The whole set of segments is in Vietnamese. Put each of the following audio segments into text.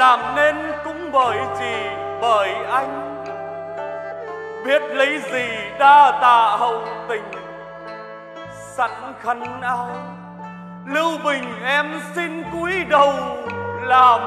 làm nên cũng bởi chỉ bởi anh. Biết lấy gì đa tạ hậu tình, sẵn khăn áo. Lưu bình em xin cúi đầu làm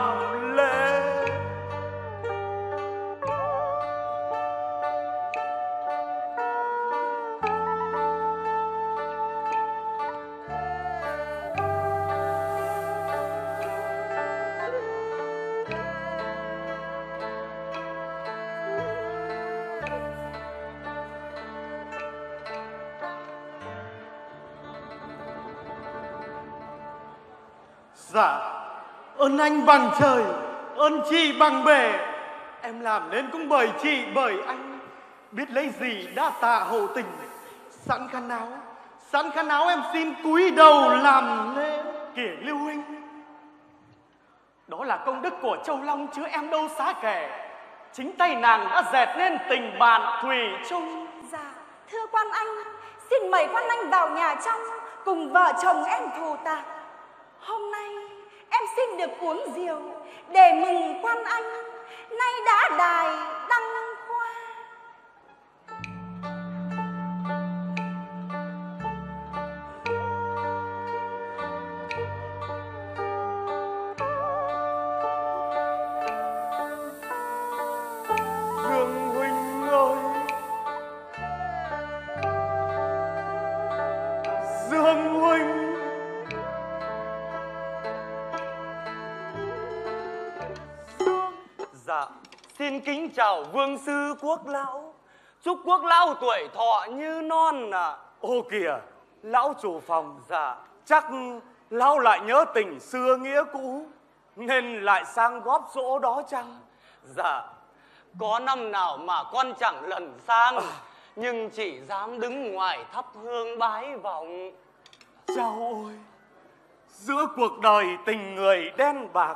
ơn anh bằng trời, ơn chị bằng bể. Em làm nên cũng bởi chị, bởi anh. Biết lấy gì đã tạ hậu tình. Sẵn khăn áo, sẵn khăn áo em xin cúi đầu làm lễ. kìa lưu huynh đó là công đức của châu long chứ em đâu xá kể chính tay nàng đã dệt nên tình bạn thủy chung Dạ, thưa quan anh, xin mời quan anh vào nhà trong cùng vợ chồng em thù tạc. Hôm nay em xin được uống rượu để mừng quan anh, nay đã đài đăng kính chào vương sư quốc lão. Chúc quốc lão tuổi thọ như non ạ. ô kìa lão chủ phòng Dạ, chắc lão lại nhớ tình xưa nghĩa cũ nên lại sang góp dỗ đó chăng dạ. Có năm nào mà con chẳng lần sang, nhưng chỉ dám đứng ngoài thắp hương bái vọng. Chao ôi, giữa cuộc đời tình người đen bạc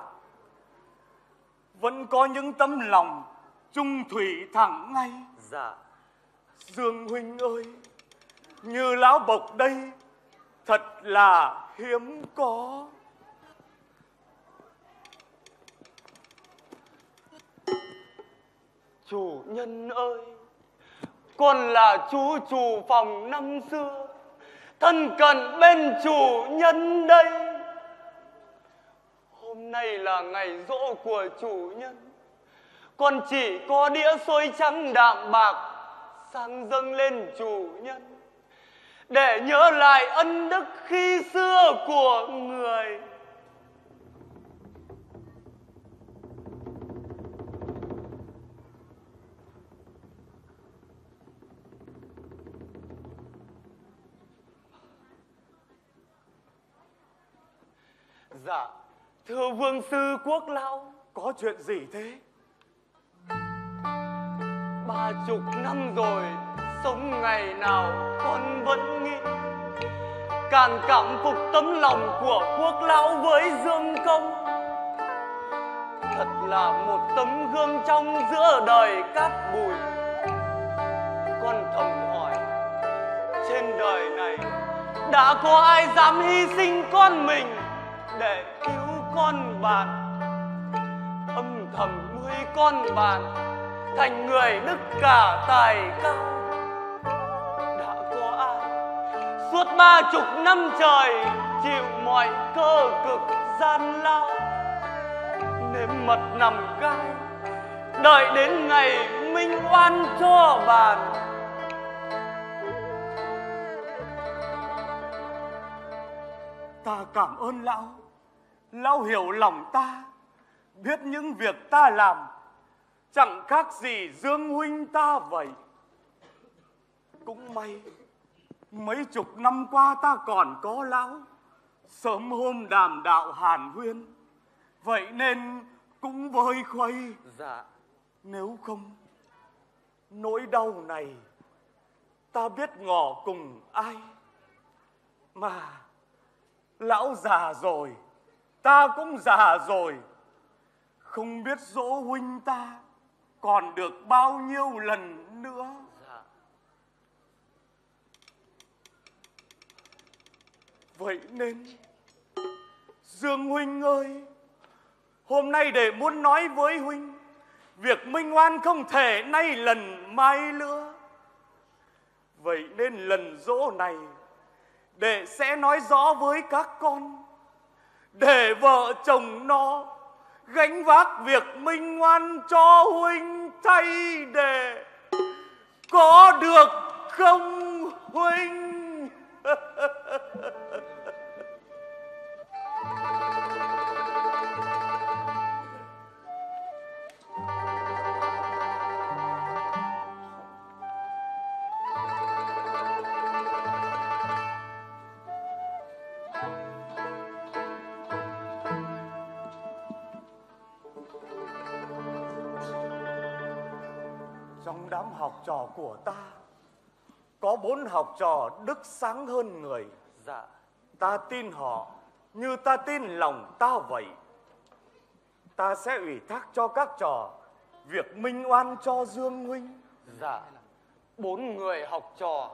vẫn có những tấm lòng trung thủy thẳng ngay. Dạ, Dương huynh ơi, như lão bộc đây thật là hiếm có. chủ nhân ơi, con là chú chủ phòng năm xưa, thân cận bên chủ nhân đây. Hôm nay là ngày rỗ của chủ nhân, con chỉ có đĩa xôi trắng đạm bạc sang dâng lên chủ nhân để nhớ lại ân đức khi xưa của người. Dạ, thưa vương sư quốc lão, Có chuyện gì thế? Ba chục năm rồi, sống ngày nào con vẫn nghĩ. Càng cảm phục tấm lòng của quốc lão với dương công. Thật là một tấm gương trong giữa đời cát bụi Con thầm hỏi, trên đời này đã có ai dám hy sinh con mình để cứu con bạn? Âm thầm nuôi con bạn thành người đức cả tài cao. Đã có ai suốt ba chục năm trời chịu mọi cơ cực gian lao? Nếm mật nằm gai đợi đến ngày minh oan cho bàn. Ta cảm ơn lão. Lão hiểu lòng ta, biết những việc ta làm chẳng khác gì Dương huynh ta vậy. Cũng may, mấy chục năm qua ta còn có lão, sớm hôm đàm đạo hàn huyên. Vậy nên cũng vơi khuây, dạ nếu không, nỗi đau này ta biết ngỏ cùng ai. Mà lão già rồi, ta cũng già rồi, không biết dỗ huynh ta còn được bao nhiêu lần nữa dạ. vậy nên dương huynh ơi hôm nay để muốn nói với huynh việc minh oan không thể nay lần mai nữa vậy nên lần dỗ này để sẽ nói rõ với các con để vợ chồng nó no gánh vác việc minh oan cho huynh thay để có được không huynh? trò của ta có bốn học trò đức sáng hơn người Dạ, ta tin họ như ta tin lòng ta vậy ta sẽ ủy thác cho các trò việc minh oan cho dương huynh dạ. Bốn người học trò.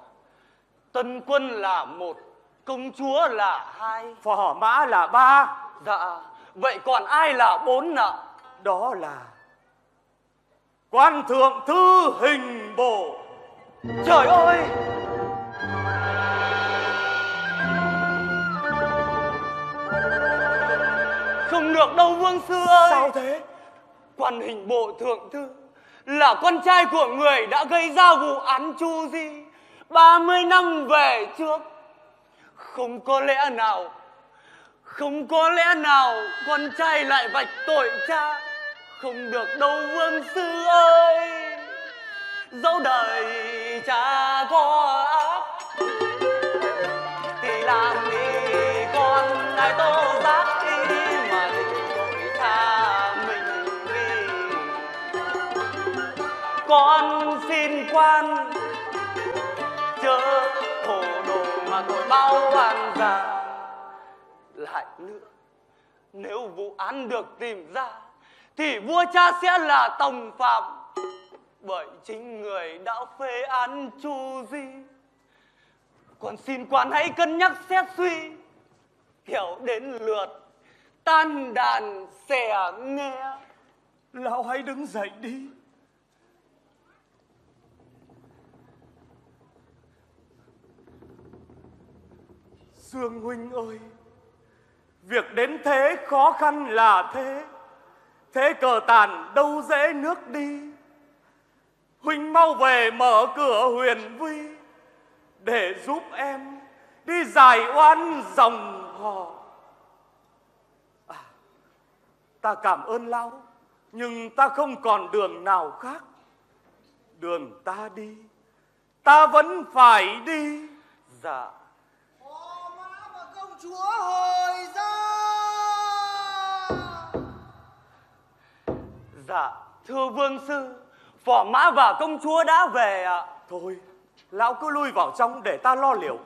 Tân quân là một, công chúa là hai. phò mã là ba Dạ, vậy còn ai là bốn ạ? đó là quan thượng thư hình bộ Trời ơi! Không được đâu vương sư ơi! sao thế Quan hình bộ thượng thư là con trai của người đã gây ra vụ án Chu Di 30 năm về trước. Không có lẽ nào, không có lẽ nào con trai lại vạch tội cha. Không được đâu vương sư ơi. Dẫu đời cha có ác, thì làm đi con ai tô giác đi mà định tội cha mình đi con xin quan, chớ hồ đồ mà tội bao oan gia lại nữa, nếu vụ án được tìm ra thì vua cha sẽ là tòng phạm. Bởi chính người đã phê án chu di. Còn xin quan hãy cân nhắc xét suy. Hiểu đến lượt, tan đàn xẻ nghe. Lão hãy đứng dậy đi. Dương huynh ơi, Việc đến thế khó khăn là thế. Thế cờ tàn đâu dễ nước đi. Huynh mau về mở cửa huyền vi Để giúp em Đi giải oan dòng họ. À, Ta cảm ơn lão Nhưng ta không còn đường nào khác. Đường ta đi Ta vẫn phải đi. Dạ. Ô, má và công chúa hồi ra dạ thưa vương sư phò mã và công chúa đã về ạ. Thôi Lão cứ lui vào trong để ta lo liệu.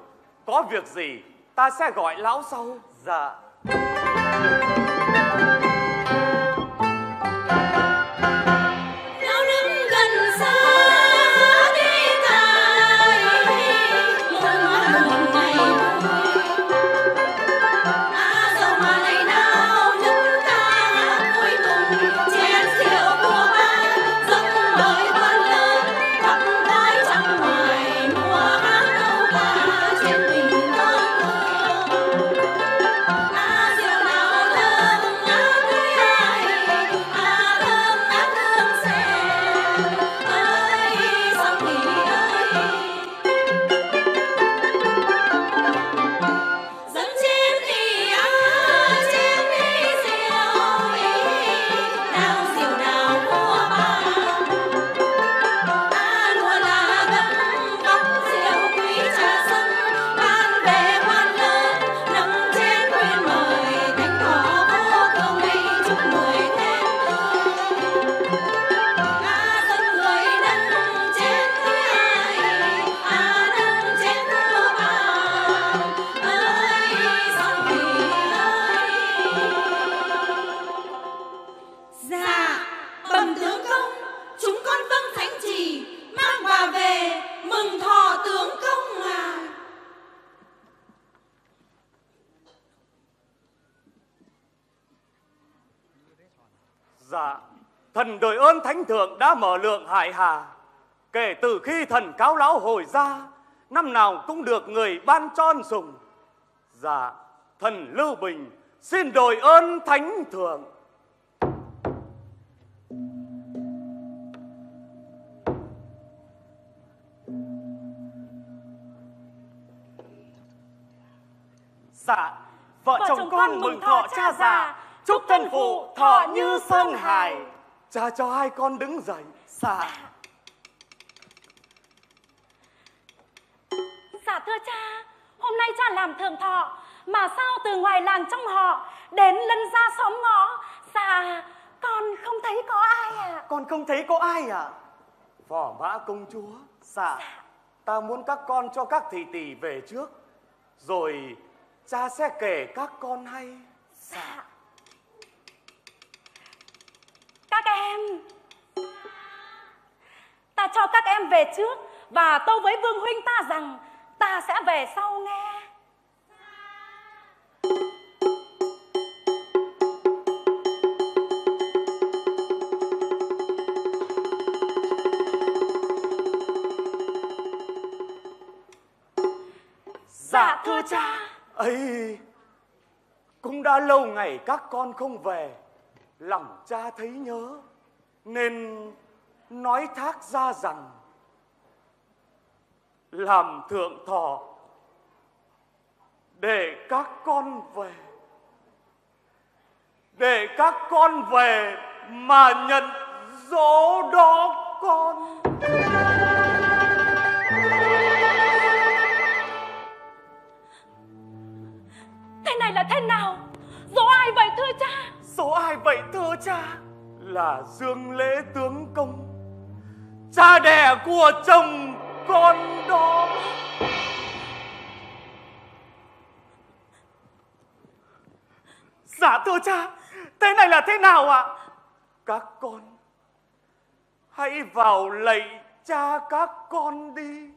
Có việc gì ta sẽ gọi lão sau. Dạ hải hà. Kể từ khi thần cáo lão hồi ra, năm nào cũng được người ban tròn sùng. Dạ, thần Lưu Bình xin đội ơn thánh thượng. Dạ, vợ, chồng con mừng thọ cha già, chúc thân phụ thọ như sơn hải. Cha cho hai con đứng dậy. Dạ. Dạ thưa cha, hôm nay cha làm thường thọ, mà sao từ ngoài làng trong họ đến lân ra xóm ngõ, dạ con không thấy có ai à. Con không thấy có ai à? Phò mã công chúa. Dạ. Ta muốn các con cho các thị tỷ về trước. Rồi cha sẽ kể các con hay. Dạ. Các em. Ta cho các em về trước và tâu với vương huynh ta rằng ta sẽ về sau nghe. Dạ thưa cha. ấy cũng đã lâu ngày các con không về lòng cha thấy nhớ nên nói thác ra rằng làm thượng thọ để các con về để các con về mà nhận dỗ đó con Thế này là thế nào? Dỗ ai vậy thưa cha? Số ai vậy thưa cha? Là Dương Lễ Tướng Công Cha đẻ của chồng con đó Dạ thưa cha, Thế này là thế nào ạ? Các con, Hãy vào lạy cha các con đi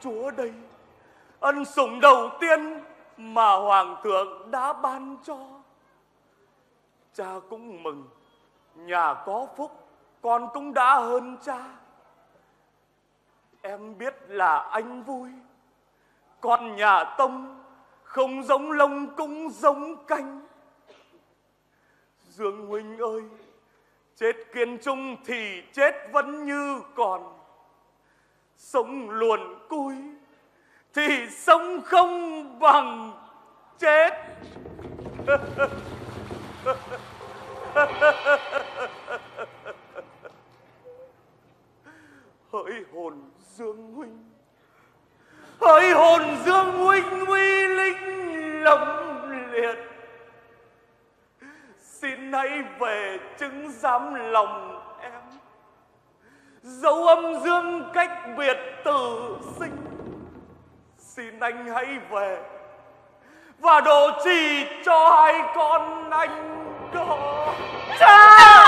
chúa đây. Ân sủng đầu tiên mà hoàng thượng đã ban cho. Cha cũng mừng. Nhà có phúc, con cũng đã hơn cha. Em biết là anh vui. Con nhà tông không giống lông cũng giống canh dương huynh ơi, chết kiên trung thì chết vẫn như còn sống luồn cui thì sống không bằng chết. Hỡi hồn dương huynh, hỡi hồn dương huynh uy linh lẫm liệt. Xin hãy về chứng giám lòng em dấu âm dương cách biệt tử sinh. Xin anh hãy về và độ trì cho hai con anh đó. Cha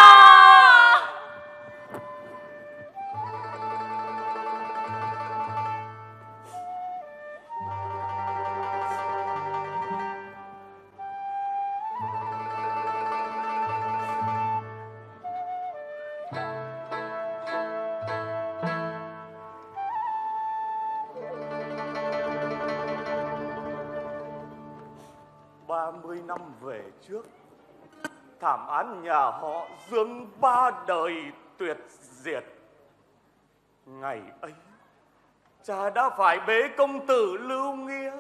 án nhà họ dương ba đời tuyệt diệt. Ngày ấy, cha đã phải bế công tử lưu nghĩa,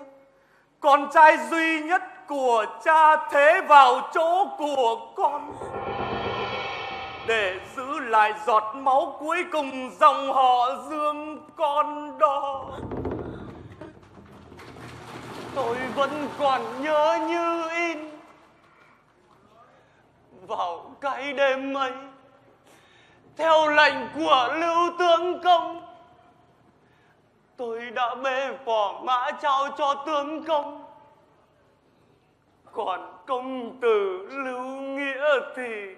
con trai duy nhất của cha thế vào chỗ của con, để giữ lại giọt máu cuối cùng dòng họ dương con đó. Tôi vẫn còn nhớ như in vào cái đêm ấy. Theo lệnh của lưu tướng công, tôi đã bê phò mã trao cho tướng công. Còn công tử lưu nghĩa thì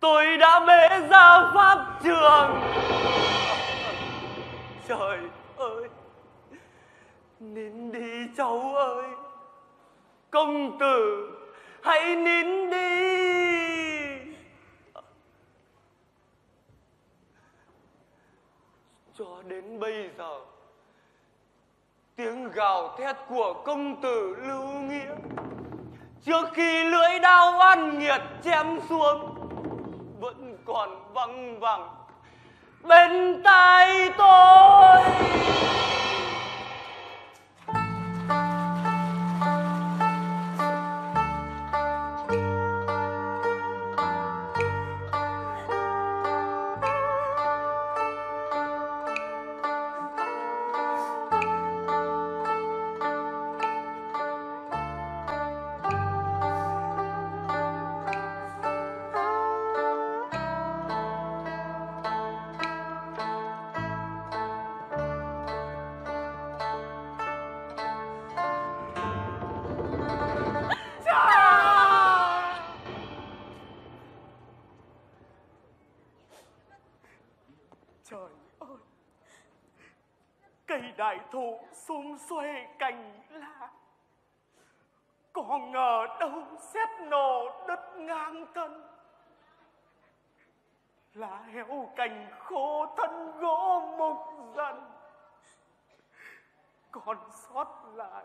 tôi đã bế ra pháp trường. Trời ơi, nín đi cháu ơi. Công tử hãy nín đi. Cho đến bây giờ, tiếng gào thét của công tử lưu nghĩa trước khi lưỡi đao oan nghiệt chém xuống vẫn còn văng vẳng bên tai tôi. Xum xuê cành lá. Có ngờ đâu xét nổ đất ngang thân. Lá héo cành khô thân gỗ mục dần. Còn sót lại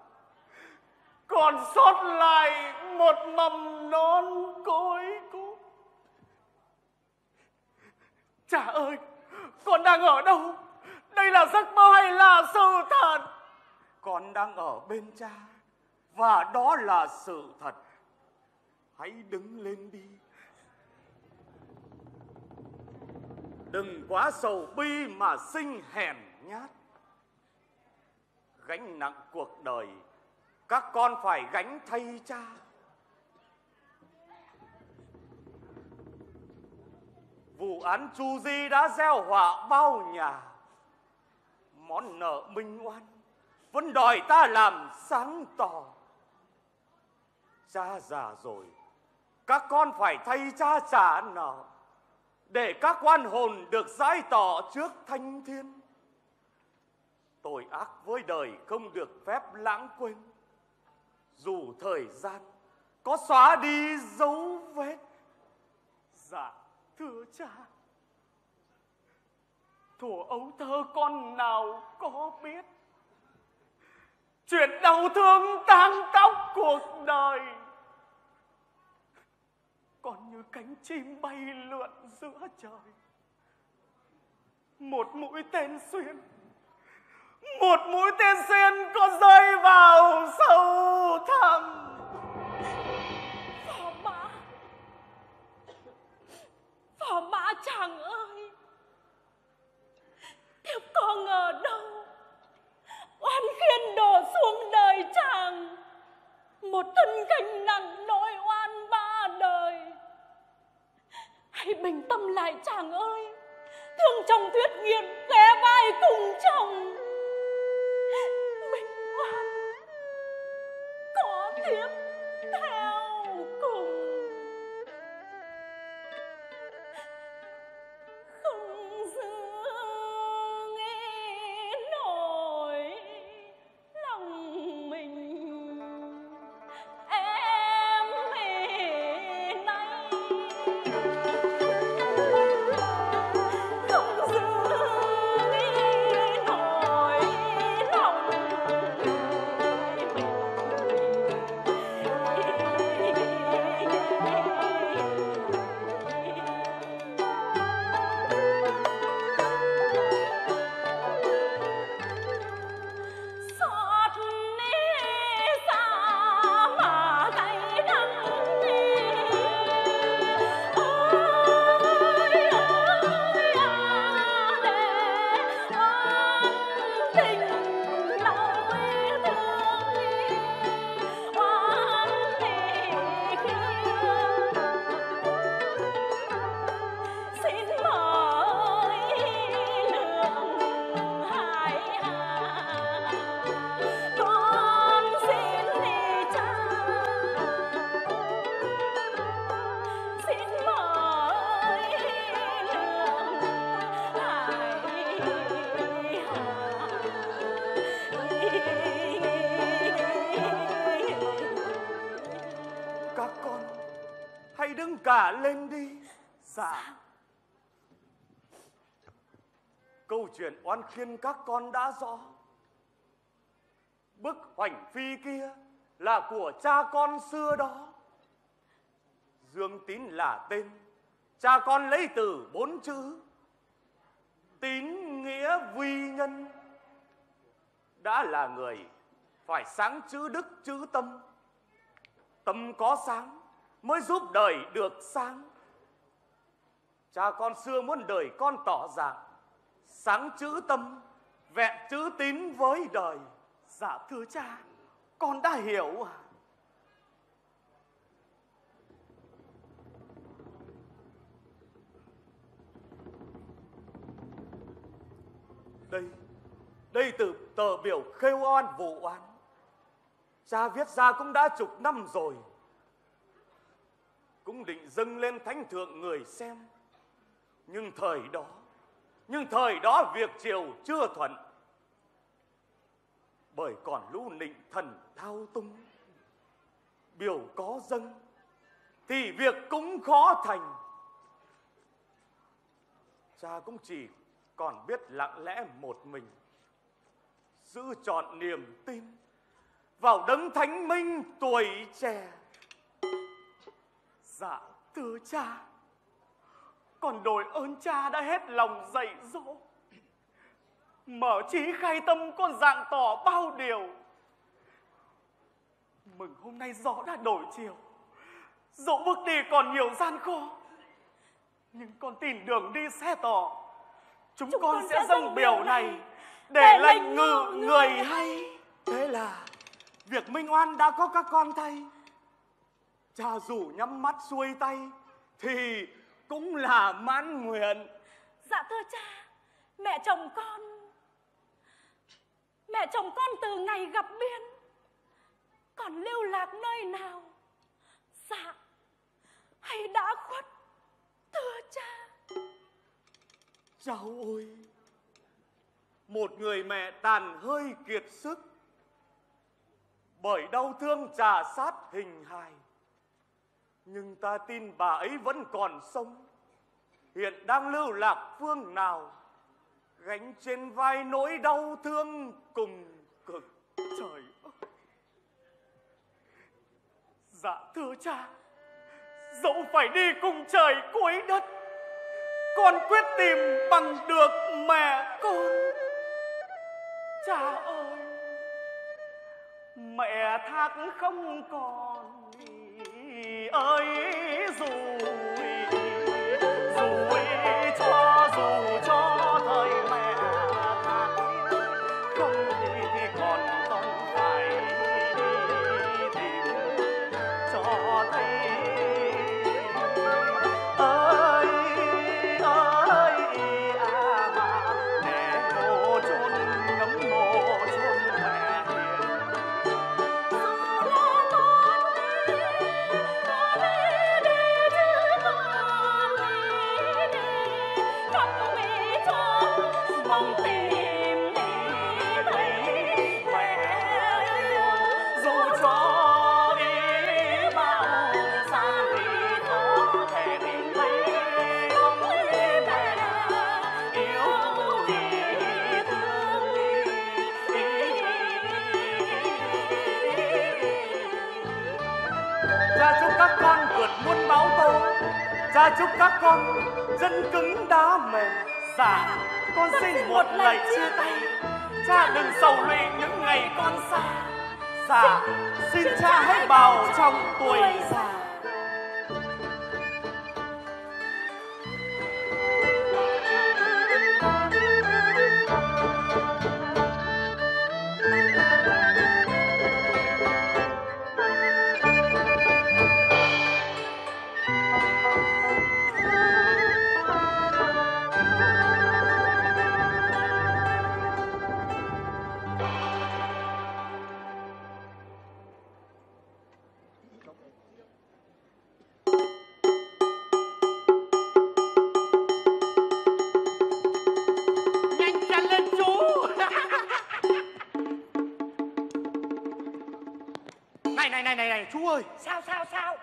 Còn sót lại một mầm non cối cúc Cha ơi, con đang ở đâu? đây là giấc mơ hay là sự thật? Con đang ở bên cha, và đó là sự thật. Hãy đứng lên đi. Đừng quá sầu bi mà sinh hèn nhát. Gánh nặng cuộc đời, các con phải gánh thay cha. Vụ án chu di đã gieo họa bao nhà, món nợ minh oan vẫn đòi ta làm sáng tỏ. Cha già rồi, các con phải thay cha trả nợ, để các quan hồn được giải tỏ trước thanh thiên. Tội ác với đời không được phép lãng quên, dù thời gian có xóa đi dấu vết. Dạ thưa cha thuở ấu thơ con nào có biết? Chuyện đau thương tang tóc cuộc đời. Còn như cánh chim bay lượn giữa trời. Một mũi tên xuyên. Một mũi tên xuyên có rơi vào sâu thẳm. Phò mã. Phò mã chàng ơi. Thiếp con ngờ đâu. Oan khiên đổ xuống đời chàng. Một thân gánh nặng nỗi oan ba đời. Hãy bình tâm lại chàng ơi. Thương chồng tuyết nghiệt ghé vai cùng chồng. Mình oan. Có thiếp khiên các con đã rõ. Bức hoành phi kia là của cha con xưa đó. Dương tín là tên, cha con lấy từ bốn chữ. Tín nghĩa vi nhân, đã là người phải sáng chữ đức chữ tâm. Tâm có sáng mới giúp đời được sáng. Cha con xưa muốn đời con tỏ ràng sáng chữ tâm, vẹn chữ tín với đời. Dạ thưa cha, Con đã hiểu à? Đây đây từ tờ biểu khêu oan vụ oan cha viết ra cũng đã chục năm rồi. Cũng định dâng lên thánh thượng người xem. Nhưng thời đó nhưng thời đó việc triều chưa thuận. Bởi còn lũ nịnh thần thao túng. Biểu có dâng, thì việc cũng khó thành. Cha cũng chỉ còn biết lặng lẽ một mình, giữ trọn niềm tin vào đấng thánh minh tuổi trẻ. Dạ thưa cha. Con đội ơn cha đã hết lòng dạy dỗ. Mở trí khai tâm con dạng tỏ bao điều. Mừng hôm nay gió đã đổi chiều. Dẫu bước đi còn nhiều gian khó nhưng con tìm đường đi xe tỏ. Chúng, Chúng con, con sẽ dâng biểu này này để, lệnh ngự người hay. thế là việc minh oan đã có các con thay. Cha rủ nhắm mắt xuôi tay thì cũng là mãn nguyện. Dạ thưa cha, mẹ chồng con Mẹ chồng con từ ngày gặp biên Còn lưu lạc nơi nào? Dạ Hay đã khuất Thưa cha. Cháu ơi một người mẹ tàn hơi kiệt sức bởi đau thương trà sát hình hài nhưng ta tin bà ấy vẫn còn sống. Hiện đang lưu lạc phương nào, gánh trên vai nỗi đau thương cùng cực trời ơi. Dạ thưa cha, dẫu phải đi cùng trời cuối đất, con quyết tìm bằng được mẹ con. Cha ơi, mẹ thác không còn ơi chúc các con chân cứng đá mềm. Dạ con xin một lời chia tay. cha đừng sầu lụy những ngày con xa. Dạ xin cha hãy bảo trong tuổi già Sao?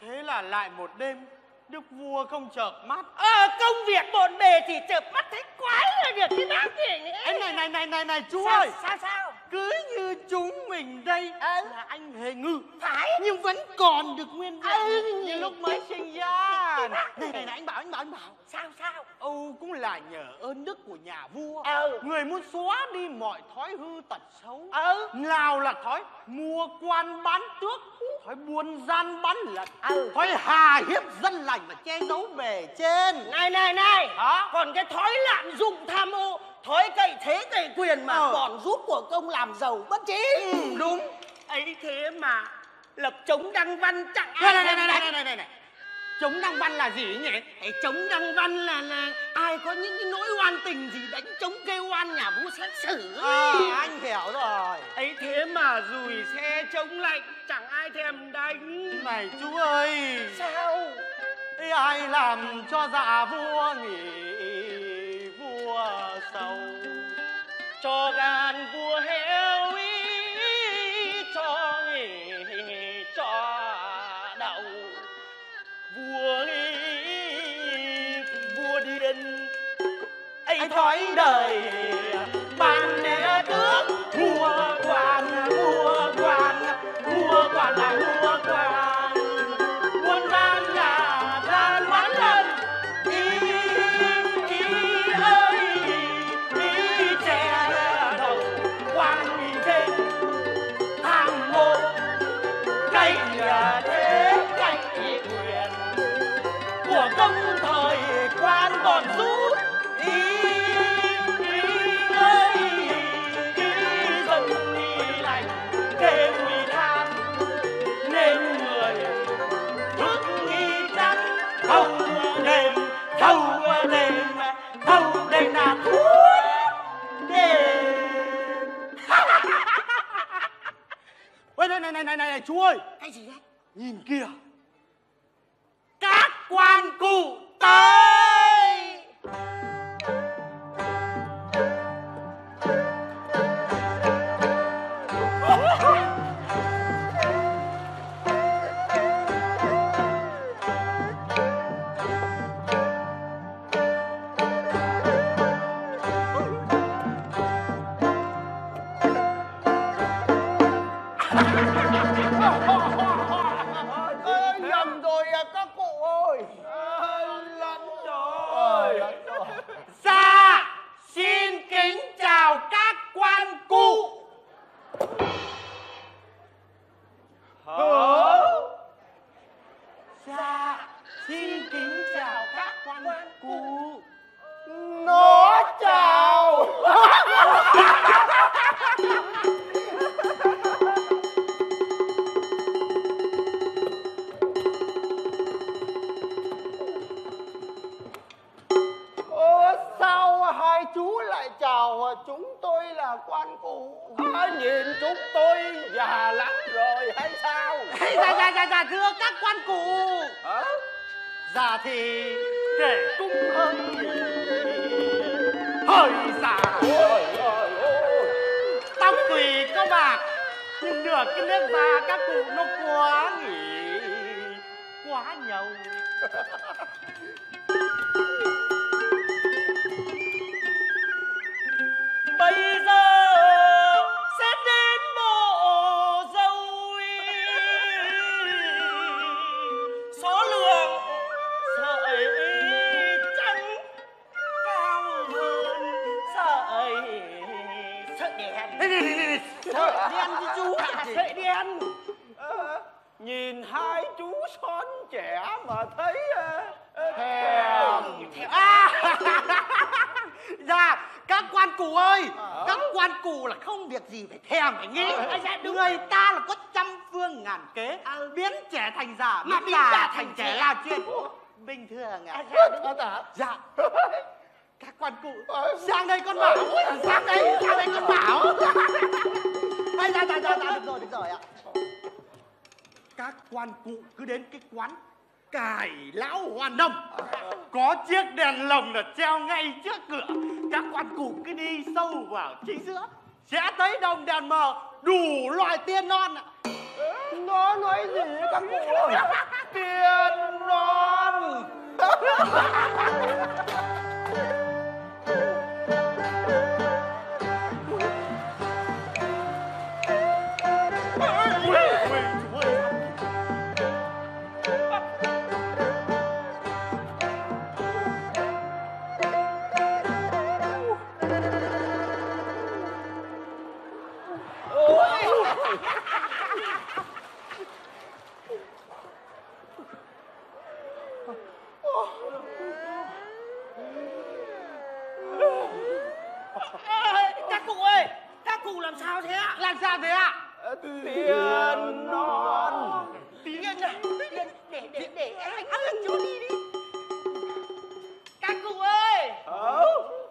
Thế là lại một đêm đức vua không chợp mắt. Ờ công việc bộn bề thì chợp mắt thấy quái là được cái bác nữa Ê, này này này này này chú sao, ơi. sao sao cứ như chúng mình đây Ừ. là anh hề ngư Phải. Nhưng vẫn còn được nguyên vẹn. Ừ. như lúc mới sinh ra. Này này này anh bảo anh bảo anh bảo. Sao sao? Âu cũng là nhờ ơn đức của nhà vua. Ừ. Người muốn xóa đi mọi thói hư tật xấu. Ừ Nào là thói mua quan bán tước Thói buôn gian bán lận Ừ. Thói hà hiếp dân lành và che giấu bề trên. Này này này. Hả? Còn cái thói lạm dụng tham ô Thói cậy thế cậy quyền mà Ờ. còn giúp của công làm giàu bất trí Ừ, đúng. Ấy thế mà lập chống đăng văn chẳng Này ai này này thèm này đánh. này này này. Chống đăng văn là gì nhỉ? Cái chống đăng văn là là ai có những cái nỗi oan tình gì đánh chống kêu oan nhà vua xét xử? À, anh hiểu rồi. Ấy thế mà rùi xe chống lạnh chẳng ai thèm đánh. Này chú ơi. Sao? Ê, ai làm cho dạ vua nghỉ vua sầu cho gan vua heo ý cho nghỉ cho đầu vua ý vua điên ấy thói đời ban nè tước. Mua quan mua quan mua quan là mua quan này này này này chú ơi. Cái gì đấy nhìn kìa. Các quan cụ tới. lồng đèn mờ đủ loại tiên non ạ. Nó nói gì ấy, các cụ tiên non. làm sao thế ạ? Tiền non. Tiền nhân à để để để, anh ăn cho đi đi. Các cụ ơi! Ừ.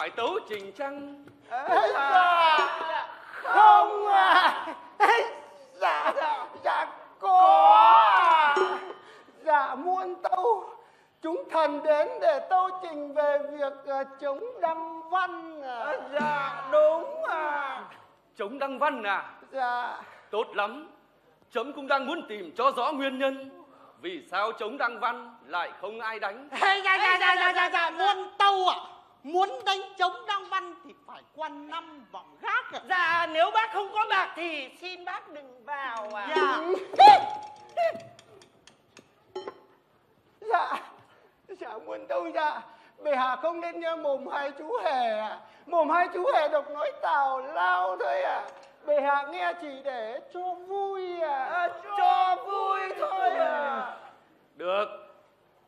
phải tấu trình chăng Ê, dạ không à. Dạ dạ có dạ muôn tâu chúng thần đến để tâu trình về việc ờ, chống đăng văn à. dạ đúng à. Chống đăng văn à? Dạ. Tốt lắm. Chấm cũng đang muốn tìm cho rõ nguyên nhân. Vì sao chống đăng văn lại không ai đánh? Hey, dạ, dạ, dạ, dạ, dạ, dạ, muôn tâu ạ Muốn đánh chống đăng văn thì phải quan năm vọng gác ạ. Dạ nếu bác không có bạc thì xin bác đừng vào à Dạ. Dạ dạ muôn tâu dạ? Bệ hạ không nên nghe mồm hai chú hề à mồm hai chú hề độc nói tào lao thôi à bệ hạ nghe chỉ để cho vui à, cho vui thôi à Được.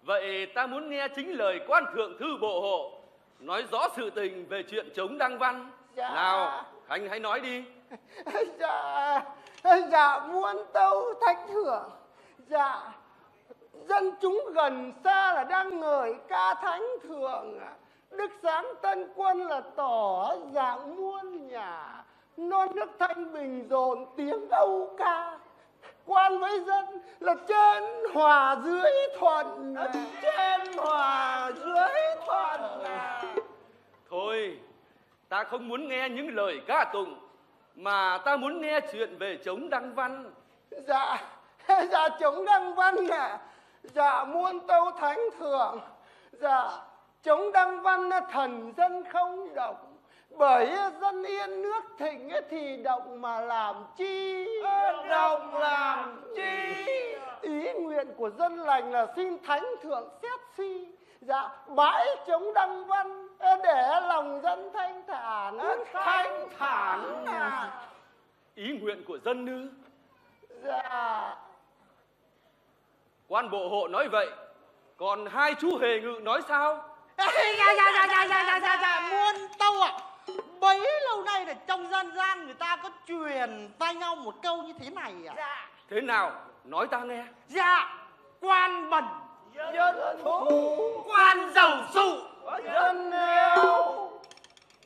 Vậy ta muốn nghe chính lời quan thượng thư bộ hộ Nói rõ sự tình về chuyện chống đăng văn. Dạ. Nào Khanh hãy nói đi. Dạ dạ muôn tâu thánh thượng dạ dân chúng gần xa là đang ngợi ca thánh thượng đức sáng tân quân là tỏ dạng muôn nhà. Non nước thanh bình dồn tiếng âu ca. Quan với dân là trên hòa dưới thuận trên hòa dưới thuận à. Thôi Ta không muốn nghe những lời ca tụng Mà ta muốn nghe chuyện về chống đăng văn. Dạ dạ chống đăng văn à dạ muôn tâu thánh thượng. Dạ chống đăng văn thần dân không động. Bởi dân yên nước thịnh thì động mà làm chi? Động làm chi? Ý nguyện của dân lành là xin thánh thượng xét suy dạ bãi chống đăng văn để lòng dân thanh thản thanh thản. à. Ý nguyện của dân nữ. Dạ. Quan bộ hộ nói vậy Còn hai chú hề ngự nói sao? Dạ, dạ, dạ, dạ, dạ, dạ, dạ, dạ, muôn tâu ạ. Bấy lâu nay là trong dân gian người ta có truyền tay nhau một câu như thế này à? Dạ. Thế nào? Nói ta nghe. Dạ Quan bẩn dân phú Quan giàu sụ. Dân nghèo.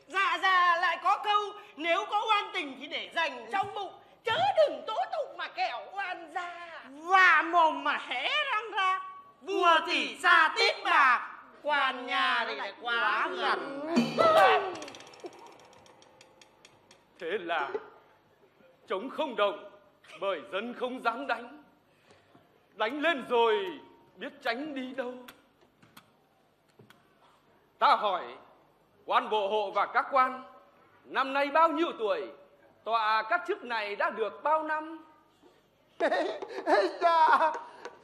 Dạ dạ lại có câu Nếu có oan tình thì để dành trong bụng Chớ đừng tố tụng mà kẻo oan ra. Và mồm mà hé răng ra. Vua thì xa tít bà Quan nhà thì lại quá gần. Thế là chống không động Bởi dân không dám đánh. Đánh lên rồi biết tránh đi đâu. Ta hỏi quan bộ hộ và các quan Năm nay bao nhiêu tuổi? Tọa các chức này đã được bao năm? Dạ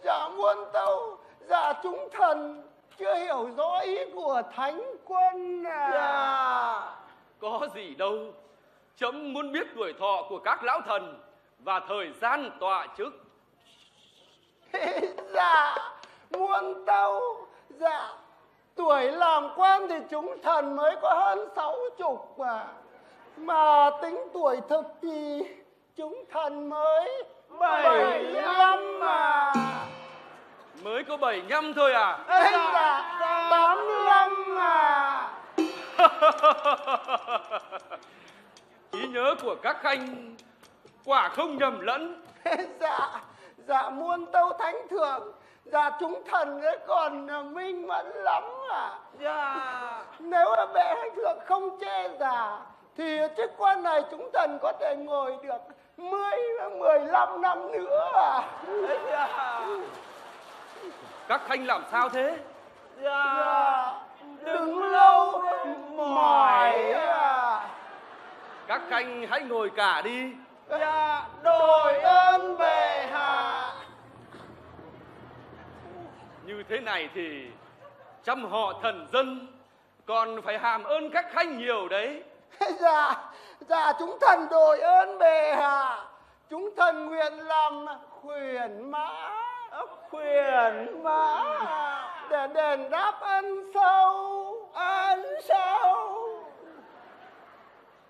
dạ muôn tâu dạ chúng thần chưa hiểu rõ ý của thánh quân à. Dạ Có gì đâu. Chấm muốn biết tuổi thọ của các lão thần Và thời gian tọa chức dạ muôn tâu. Dạ tuổi làm quan thì chúng thần mới có hơn sáu chục mà. Mà tính tuổi thực thì chúng thần mới bảy năm mà. Mới có bảy năm thôi à? Ê, dạ tám năm mà. Trí nhớ của các khanh Quả không nhầm lẫn. Dạ dạ muôn tâu thánh thượng dạ chúng thần ấy còn à, minh mẫn lắm à dạ. Nếu là bệ thánh thượng không chê giả thì chức quan này chúng thần có thể ngồi được mười mười lăm năm nữa à các khanh làm sao thế? Dạ. Đừng lâu mỏi à các khanh hãy ngồi cả đi. Dạ đội ơn bệ hạ như thế này thì trăm họ thần dân còn phải hàm ơn các khanh nhiều đấy. Dạ dạ chúng thần đội ơn bệ hạ. Chúng thần nguyện làm khuyển mã khuyển mã. Để đền đáp ân sâu ân sâu.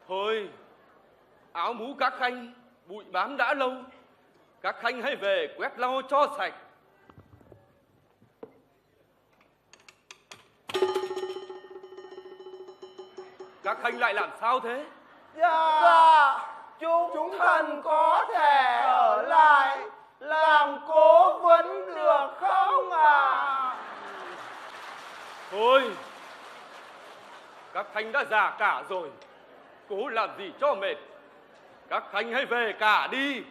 Thôi áo mũ các khanh bụi bám đã lâu. Các khanh hãy về quét lau cho sạch các khanh lại làm sao thế? Dạ, dạ chúng, chúng thần có thể ở lại. làm cố vấn được không à thôi các khanh đã già cả rồi. Cố làm gì cho mệt? Các khanh hãy về cả đi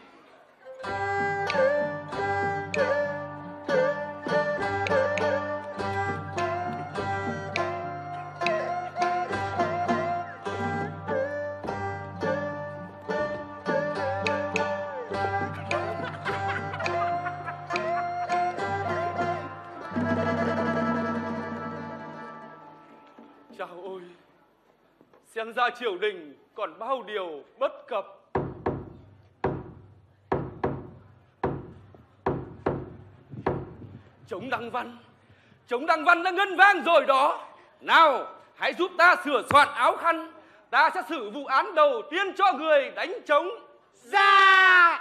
triều đình còn bao điều bất cập. Chống Đăng Văn, Chống Đăng Văn đã ngân vang rồi đó. Nào, hãy giúp ta sửa soạn áo khăn. Ta sẽ xử vụ án đầu tiên cho người đánh trống Dạ!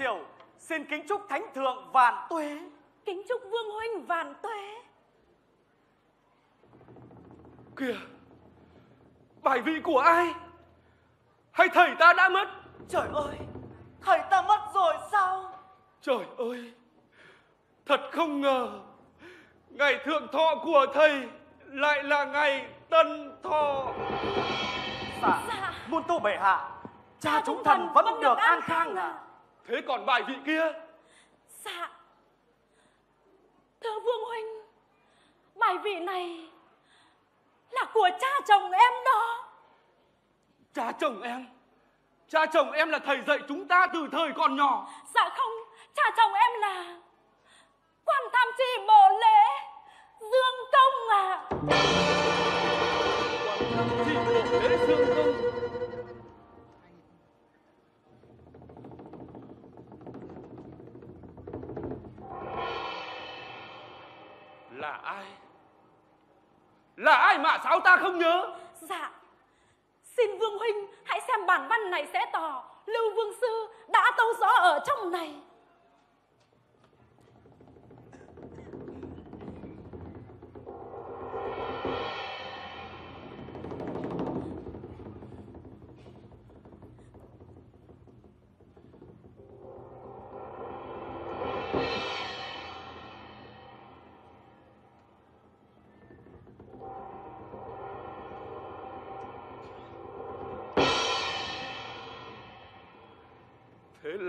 Triều xin kính chúc thánh thượng vạn tuế. Kính chúc vương huynh vạn tuế. Kìa Bài vị của ai Hay thầy ta đã mất Trời ơi, thầy ta mất rồi sao? Trời ơi Thật không ngờ Ngày thượng thọ của thầy Lại là ngày tân thọ Dạ, Dạ. muôn tô bệ hạ, cha chúng thần vẫn được an khang à. Thế còn bài vị kia Dạ. Thưa vương huynh, bài vị này là của cha chồng em đó. Cha chồng em Cha chồng em là thầy dạy chúng ta từ thời còn nhỏ Dạ không, cha chồng em là quan tham tri bộ lễ Dương Công à. Chỉ bộ lễ dương công Là ai mà sao ta không nhớ Dạ. Xin vương huynh hãy xem bản văn này sẽ tỏ Lưu Vương Sư đã tâu rõ ở trong này.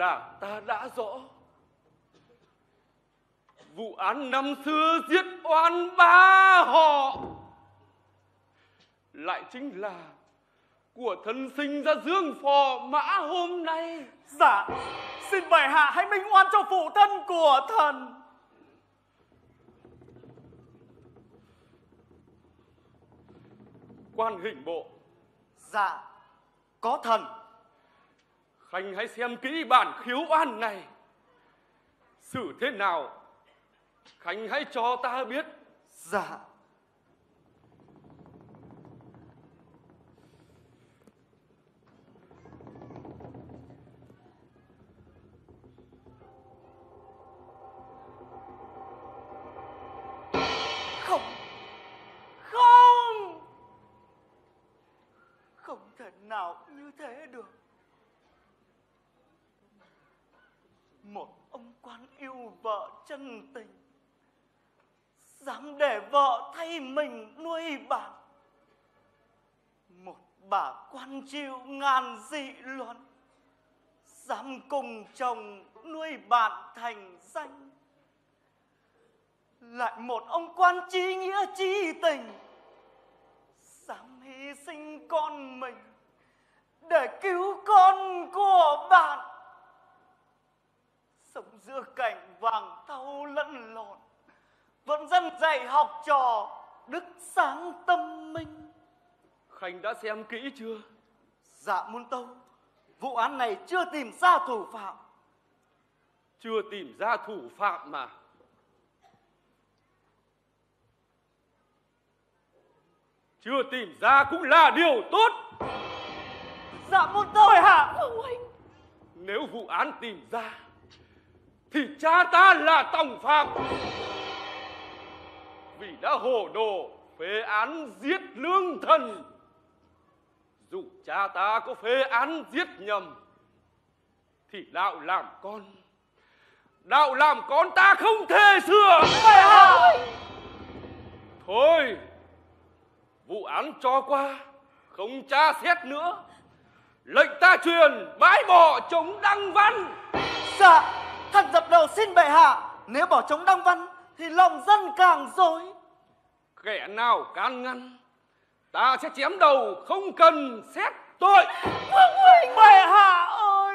Là ta đã rõ Vụ án năm xưa giết oan ba họ Lại chính là Của thân sinh ra dương phò mã hôm nay Dạ, xin bệ hạ hãy minh oan cho phụ thân của thần. Quan hình bộ Dạ, có thần. Khanh, hãy xem kỹ bản khiếu oan này. Xử thế nào? Khanh, hãy cho ta biết. Dạ. Chân tình. Dám để vợ thay mình nuôi bạn một bà quan chịu ngàn dị luận. Dám cùng chồng nuôi bạn thành danh. Lại một ông quan trí nghĩa trí tình. Dám hy sinh con mình để cứu con của bạn sống giữa cảnh vàng thau lẫn lộn. Vẫn dân dạy học trò đức sáng tâm minh. Khanh đã xem kỹ chưa? Dạ muôn tâu vụ án này chưa tìm ra thủ phạm. Chưa tìm ra thủ phạm mà. Chưa tìm ra cũng là điều tốt. Dạ muôn tâu hạ nếu vụ án tìm ra thì cha ta là tổng phạm vì đã hồ đồ phê án giết lương thần, dù cha ta có phê án giết nhầm, thì đạo làm con, đạo làm con ta không thể sửa. Thôi, vụ án cho qua, không tra xét nữa. Lệnh ta truyền, bãi bỏ chống đăng văn. Dạ thần dập đầu xin bệ hạ nếu bỏ chống đăng văn thì lòng dân càng dối kẻ nào can ngăn ta sẽ chém đầu không cần xét tội. Bệ hạ ơi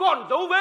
còn dấu vết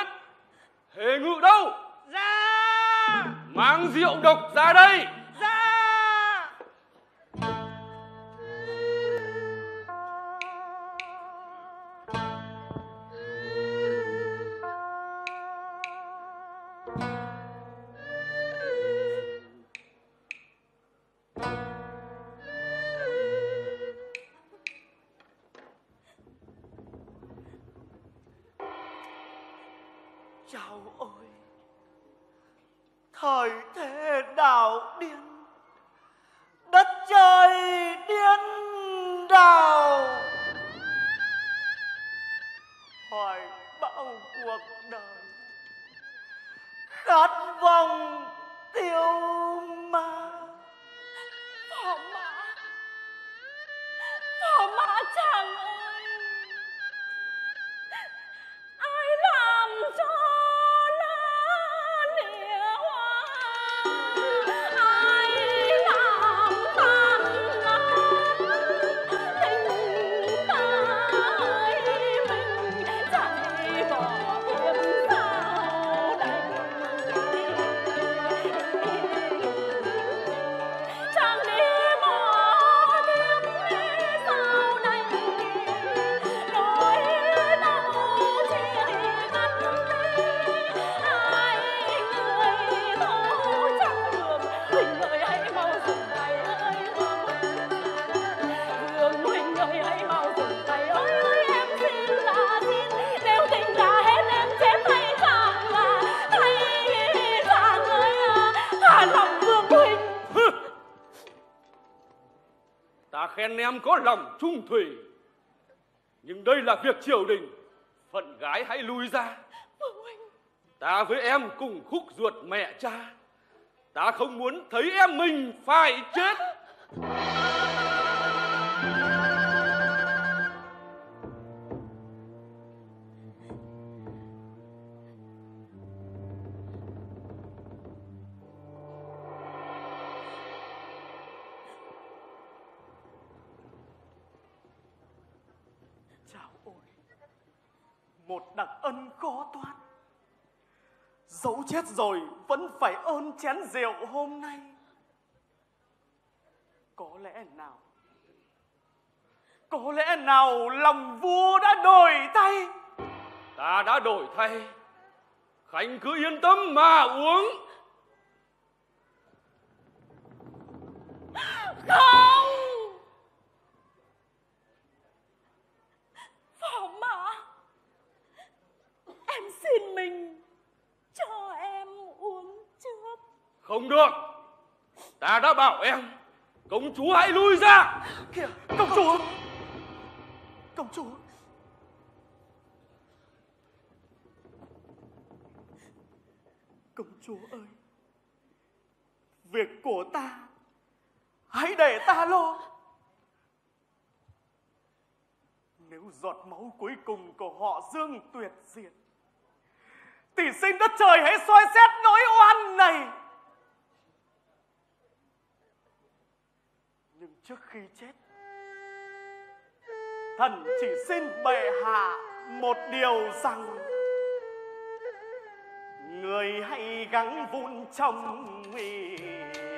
ta khen em có lòng trung thủy. Nhưng đây là việc triều đình. Phận gái hãy lui ra. Ta với em cùng khúc ruột mẹ cha. Ta không muốn thấy em mình phải chết rồi vẫn phải ơn chén rượu hôm nay. Có lẽ nào có lẽ nào lòng vua đã đổi thay? Ta đã đổi thay. Khánh cứ yên tâm mà uống. Không! Phò mã em xin mình không được. Ta đã bảo em, công chúa hãy lui ra. Kìa, công chúa. Công chúa. Công chúa ơi, việc của ta, hãy để ta lo. Nếu giọt máu cuối cùng của họ dương tuyệt diệt, thì xin đất trời hãy soi xét nỗi oan này nhưng trước khi chết. Thần chỉ xin bệ hạ một điều rằng, người hãy gắng vun trồng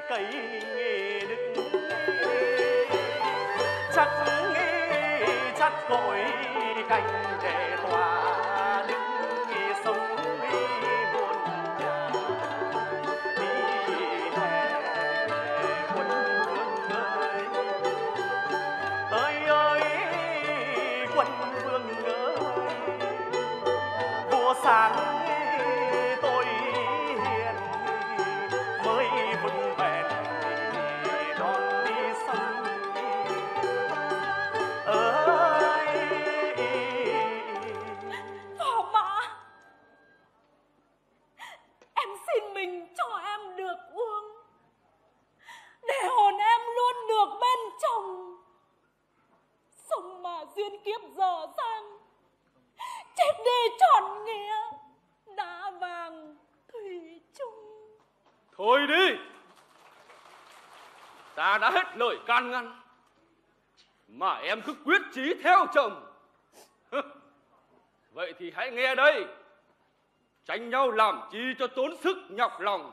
cây đức chắc chắc cội cành để tỏa thôi đi. Ta đã hết lời can ngăn, mà em cứ quyết chí theo chồng. Vậy thì hãy nghe đây. Tránh nhau làm chi cho tốn sức nhọc lòng.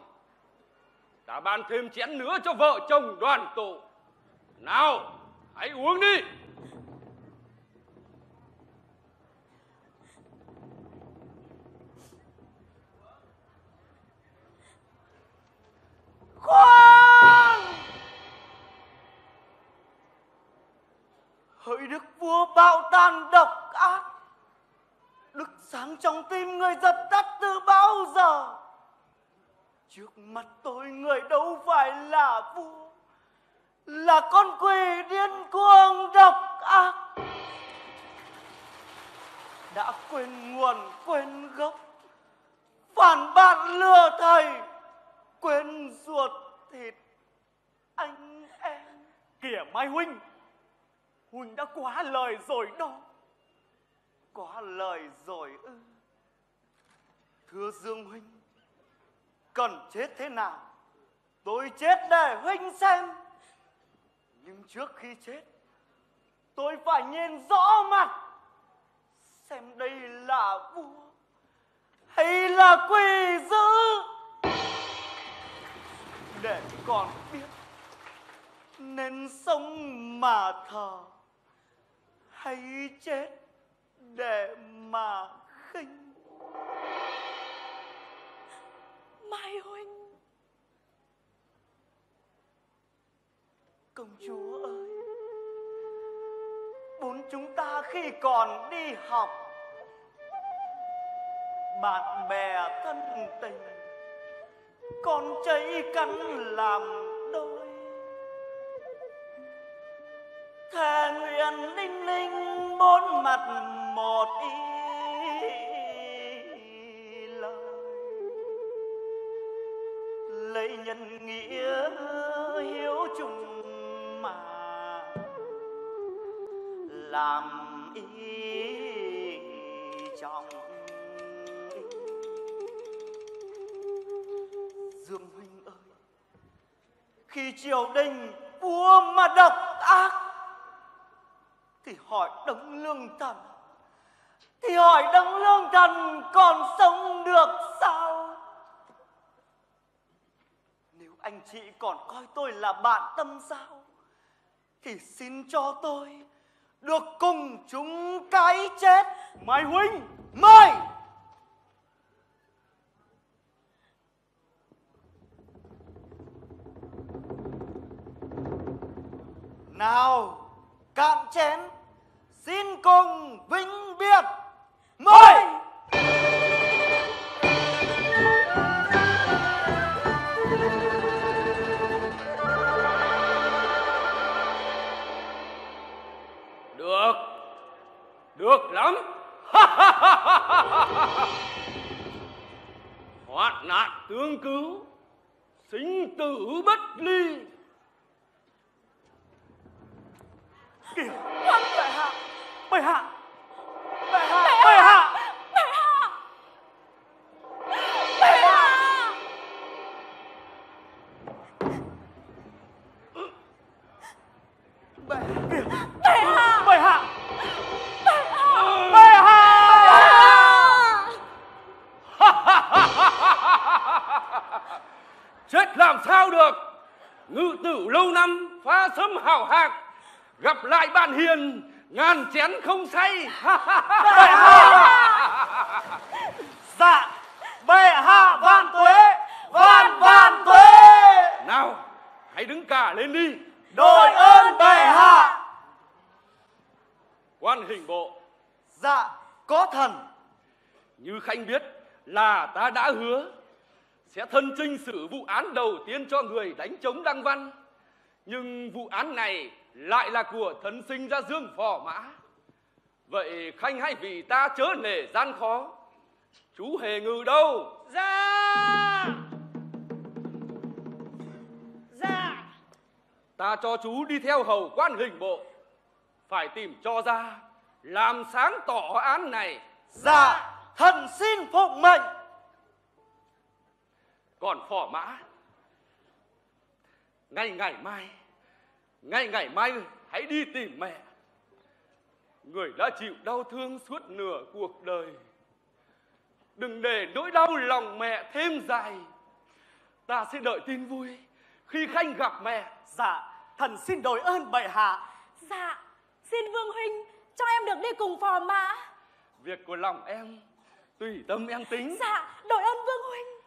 Ta ban thêm chén nữa cho vợ chồng đoàn tụ. Nào, hãy uống đi. Vua tàn độc ác. Đức sáng trong tim người dập tắt từ bao giờ? Trước mặt tôi người đâu phải là vua, là con quỷ điên cuồng độc ác. Đã quên nguồn, quên gốc, phản bạn lừa thầy, quên ruột thịt anh em. Kìa mai huynh huynh đã quá lời rồi đó. Quá lời rồi ư. Thưa dương huynh, cần chết thế nào? Tôi chết để huynh xem. Nhưng trước khi chết, tôi phải nhìn rõ mặt. Xem đây là vua hay là quỷ dữ để còn biết nên sống mà thờ hay chết để mà khinh. Mai Huynh công chúa ơi, bốn chúng ta khi còn đi học, bạn bè thân tình, con cháy cắn làm thề nguyện linh linh bốn mặt một ý lời. Lấy nhân nghĩa hiếu chung mà làm ý trọng. Dương huynh ơi, khi triều đình vua mà độc ác hỏi đấng lương thần. Thì hỏi đấng lương thần, còn sống được sao? Nếu anh chị còn coi tôi là bạn tâm giao thì xin cho tôi được cùng chúng cái chết. Mai huynh mời nào, cạn chén xin cùng vĩnh biệt. Mời. Được, được lắm. Hoạn nạn tương cứu, sinh tử bất ly. kìa bệ hạ bệ hạ bệ hạ bệ hạ bệ kìa bệ hạ bệ hạ Chết làm sao được? Ngự tử lâu năm phá sấm hảo hạc, gặp lại bạn hiền ngàn chén không say. dạ bệ hạ vạn tuế vạn vạn tuế Nào, hãy đứng cả lên đi. đội ơn bệ hạ Quan hình bộ, dạ có thần như Khanh biết là ta đã hứa sẽ thân trinh xử vụ án đầu tiên cho người đánh chống Đăng Văn. Nhưng vụ án này lại là của thân sinh ra Dương Phò Mã. Vậy Khanh hãy vì ta chớ nể gian khó. Chú hề ngừ đâu? Dạ Dạ Ta cho chú đi theo hầu quan hình bộ. Phải tìm cho ra, làm sáng tỏ án này. dạ thần xin phục mệnh Còn phò mã, ngày ngày mai, ngày ngày mai hãy đi tìm mẹ. Người đã chịu đau thương suốt nửa cuộc đời. Đừng để nỗi đau lòng mẹ thêm dài. Ta sẽ đợi tin vui khi Khanh gặp mẹ. dạ thần xin đổi ơn bệ hạ Dạ Xin Vương Huynh cho em được đi cùng phò mã Việc của lòng em, tùy tâm em tính. Dạ đội ơn Vương Huynh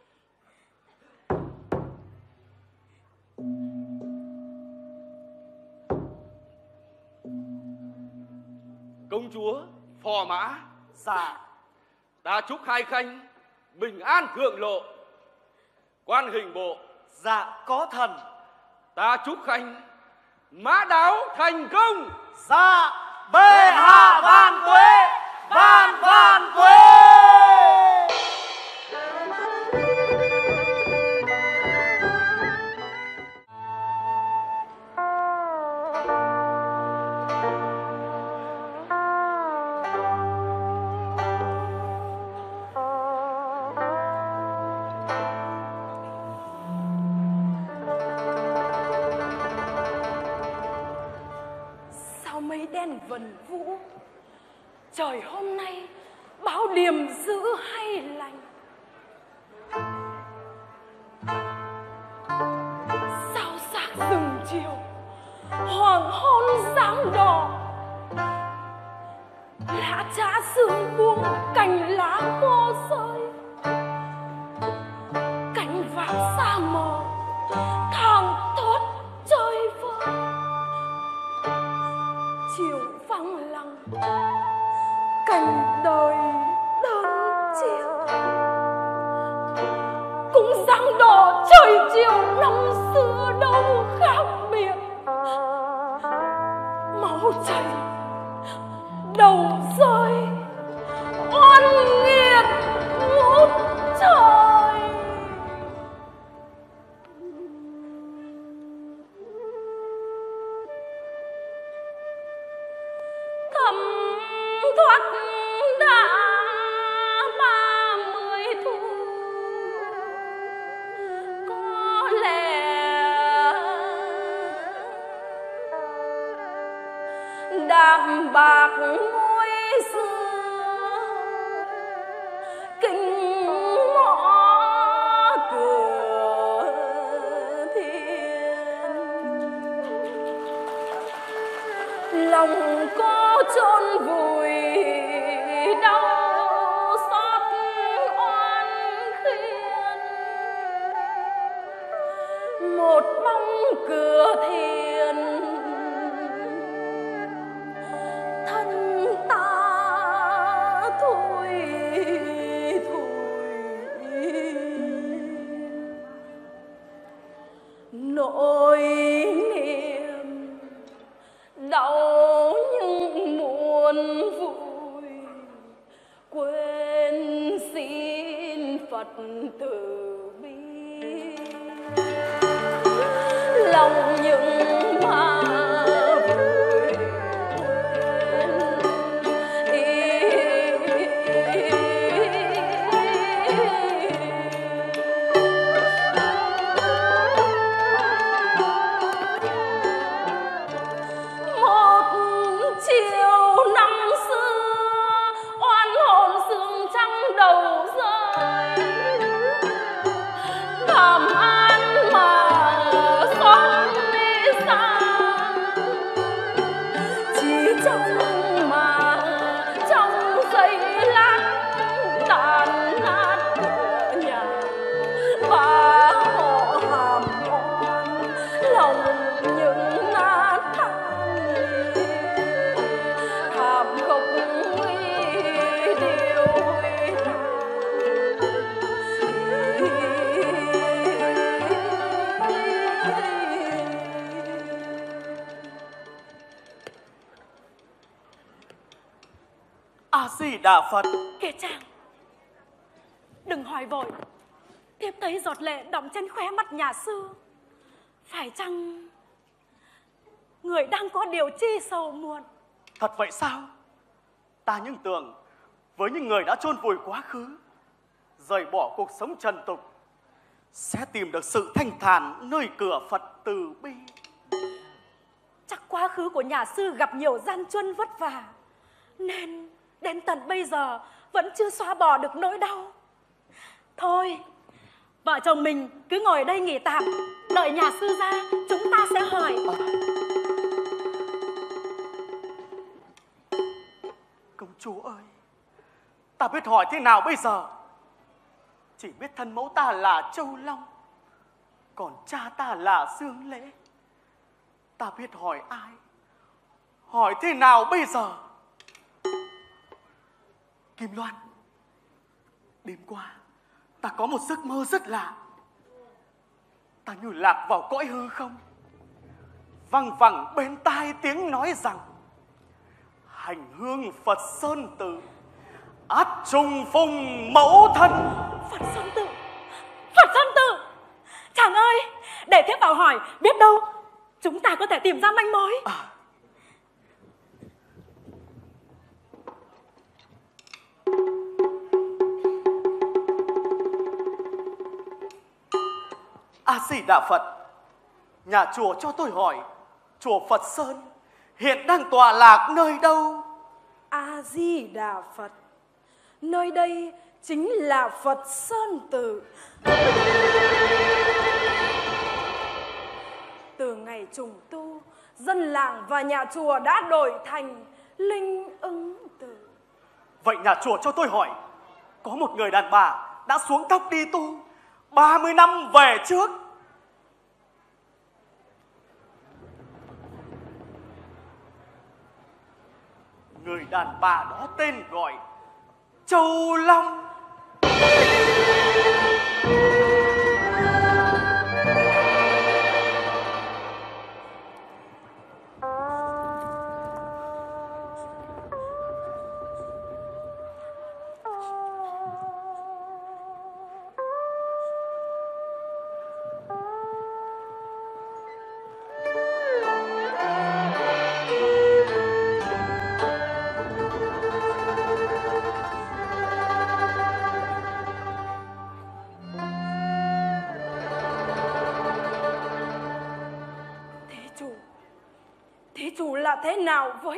Công chúa, phò mã, dạ ta chúc hai khanh bình an thượng lộ quan hình bộ Dạ có thần. ta chúc khanh mã đáo thành công Dạ bệ hạ vạn tuế, vạn vạn tuế. Sư Phải chăng Người đang có điều chi sầu muộn Thật vậy sao? Ta những tưởng với những người đã chôn vùi quá khứ, rời bỏ cuộc sống trần tục, sẽ tìm được sự thanh thản nơi cửa Phật từ bi. Chắc quá khứ của nhà sư gặp nhiều gian truân vất vả Nên đến tận bây giờ Vẫn chưa xóa bỏ được nỗi đau Thôi Vợ chồng mình cứ ngồi đây nghỉ tạm Đợi nhà sư ra Chúng ta sẽ hỏi Công chúa ơi, ta biết hỏi thế nào bây giờ? Chỉ biết thân mẫu ta là Châu Long, còn cha ta là Dương Lễ. Ta biết hỏi ai? Hỏi thế nào bây giờ? Kim Loan, đêm qua ta có một giấc mơ rất lạ. Ta như lạc vào cõi hư không. Văng vẳng bên tai tiếng nói rằng hành hương phật sơn tử át trùng phùng mẫu thân. Phật Sơn Tự Phật Sơn Tự Chàng ơi Để thiếp vào hỏi Biết đâu Chúng ta có thể tìm ra manh mối. A di đà phật nhà chùa cho tôi hỏi chùa phật sơn hiện đang tọa lạc nơi đâu A Di Đà Phật. Nơi đây chính là Phật Sơn Tử. Từ ngày trùng tu, dân làng và nhà chùa đã đổi thành linh ứng tử. vậy nhà chùa cho tôi hỏi có một người đàn bà đã xuống tóc đi tu 30 năm về trước người đàn bà đó tên gọi châu long.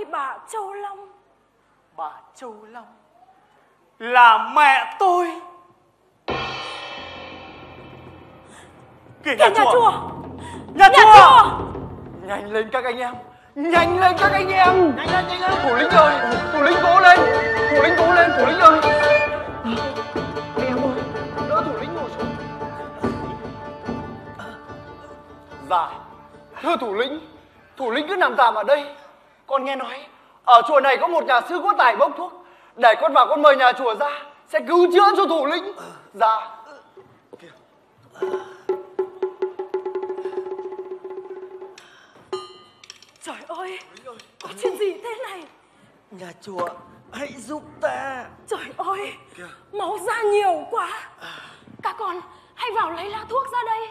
Với bà Châu Long? bà châu long là mẹ tôi. Kìa Kìa nhà chùa, nhà nhà chùa. chùa. Nhanh lên các anh em. Nhanh lên các anh em. Nhanh lên nhanh lên. Thủ lĩnh ơi Thủ lĩnh cố lên. Thủ lĩnh cố lên Thủ lĩnh ơi. Dạ. Thưa thủ lĩnh Thủ lĩnh cứ nằm tạm ở đây Con nghe nói Ở chùa này có một nhà sư có tài bốc thuốc Để con vào con mời nhà chùa ra Sẽ cứu chữa cho thủ lĩnh Dạ Trời ơi, có chuyện gì thế này? Nhà chùa hãy giúp ta Trời ơi, máu ra nhiều quá. Các con hãy vào lấy lá thuốc ra đây.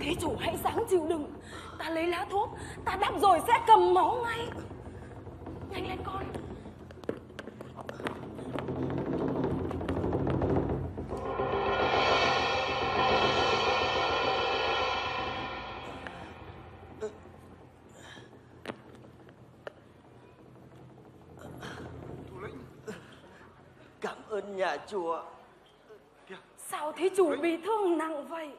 Thí chủ hãy sáng chịu đựng. Ta lấy lá thuốc, ta đắp rồi sẽ cầm máu ngay. Nhanh lên con. Cảm ơn nhà chùa Sao thí chủ bị thương nặng vậy?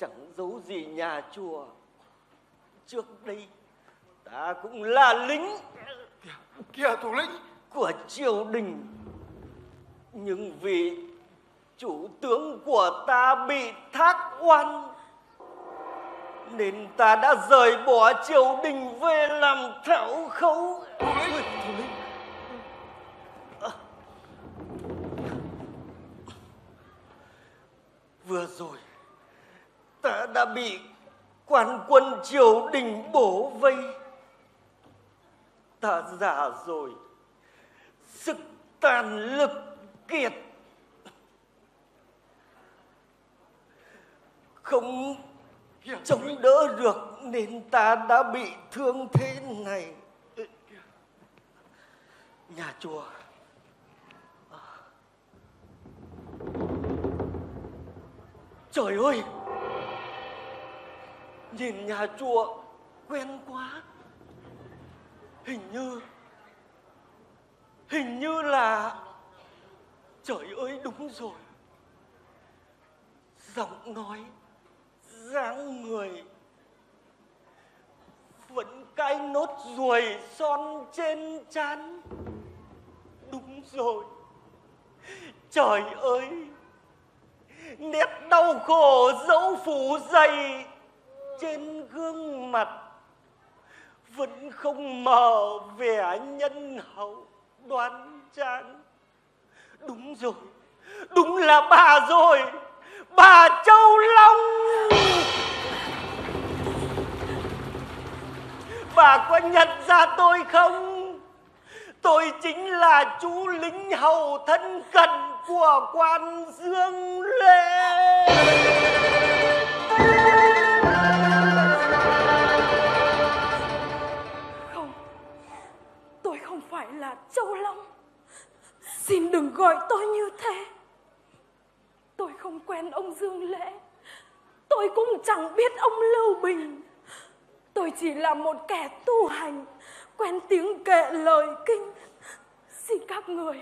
Chẳng giấu gì nhà chùa. Trước đây Ta cũng là lính Kìa thủ lĩnh. của triều đình. Nhưng vì chủ tướng của ta bị thác oan Nên ta đã rời bỏ triều đình về làm thảo khấu. Thủ lĩnh. Thủ lĩnh. Vừa rồi ta đã bị quan quân triều đình bổ vây. Ta già rồi, Sức tàn lực kiệt. Không chống đỡ được Nên ta đã bị thương thế này. Nhà chùa. Trời ơi! Nhìn nhà chùa quen quá. Hình như Hình như là Trời ơi đúng rồi. Giọng nói dáng người Vẫn cái nốt ruồi son trên trán. Đúng rồi. Trời ơi, nét đau khổ dấu phủ dày trên gương mặt, vẫn không mờ vẻ nhân hậu đoan trang. Đúng rồi, đúng là bà rồi, bà châu long. Bà có nhận ra tôi không? Tôi chính là chú lính hầu thân cận của quan dương lệ Châu Long. Xin đừng gọi tôi như thế. Tôi không quen ông Dương Lễ. Tôi cũng chẳng biết ông Lưu Bình. Tôi chỉ là một kẻ tu hành, quen tiếng kệ lời kinh. Xin các người,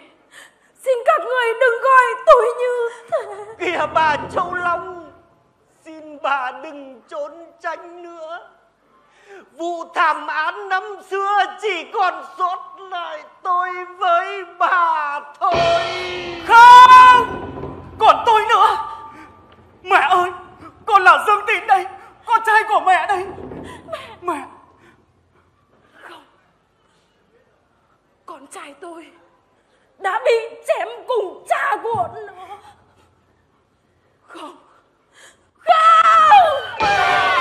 xin các người đừng gọi tôi như thế. kìa bà châu long xin bà đừng trốn tránh nữa vụ thảm án năm xưa chỉ còn sót lại tôi với bà thôi. Không! Còn tôi nữa? Mẹ ơi Con là Dương Tịnh đây Con trai của mẹ đây. Mẹ! Con trai tôi đã bị chém cùng cha của nó. Không, không! Trời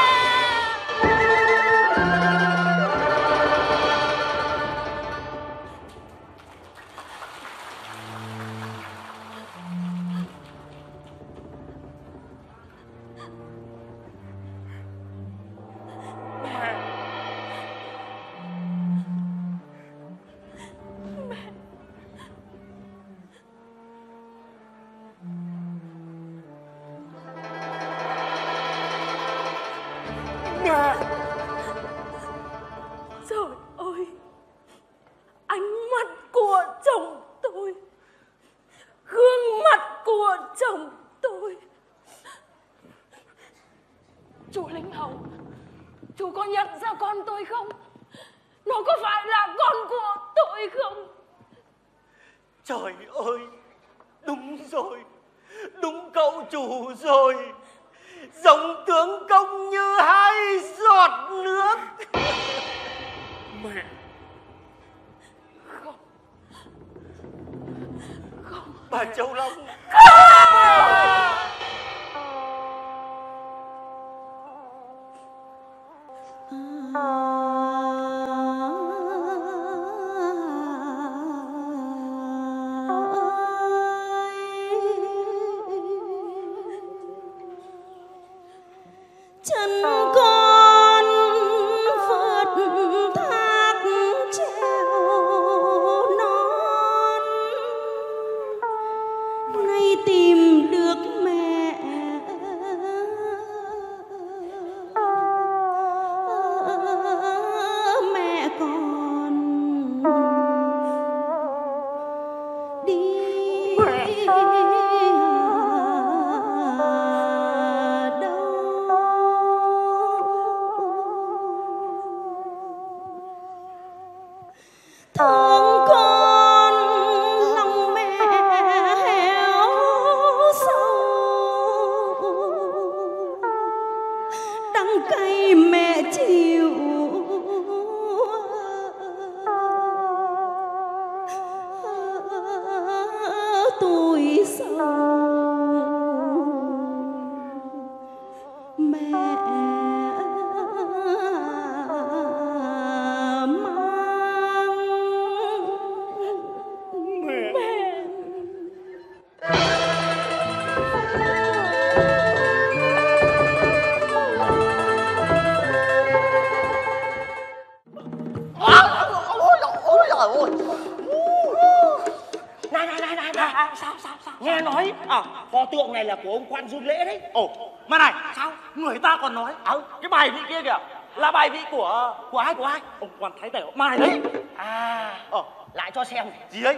của của ai của ai ông quan thái tể mai đấy. à Ờ, lại cho xem gì đấy?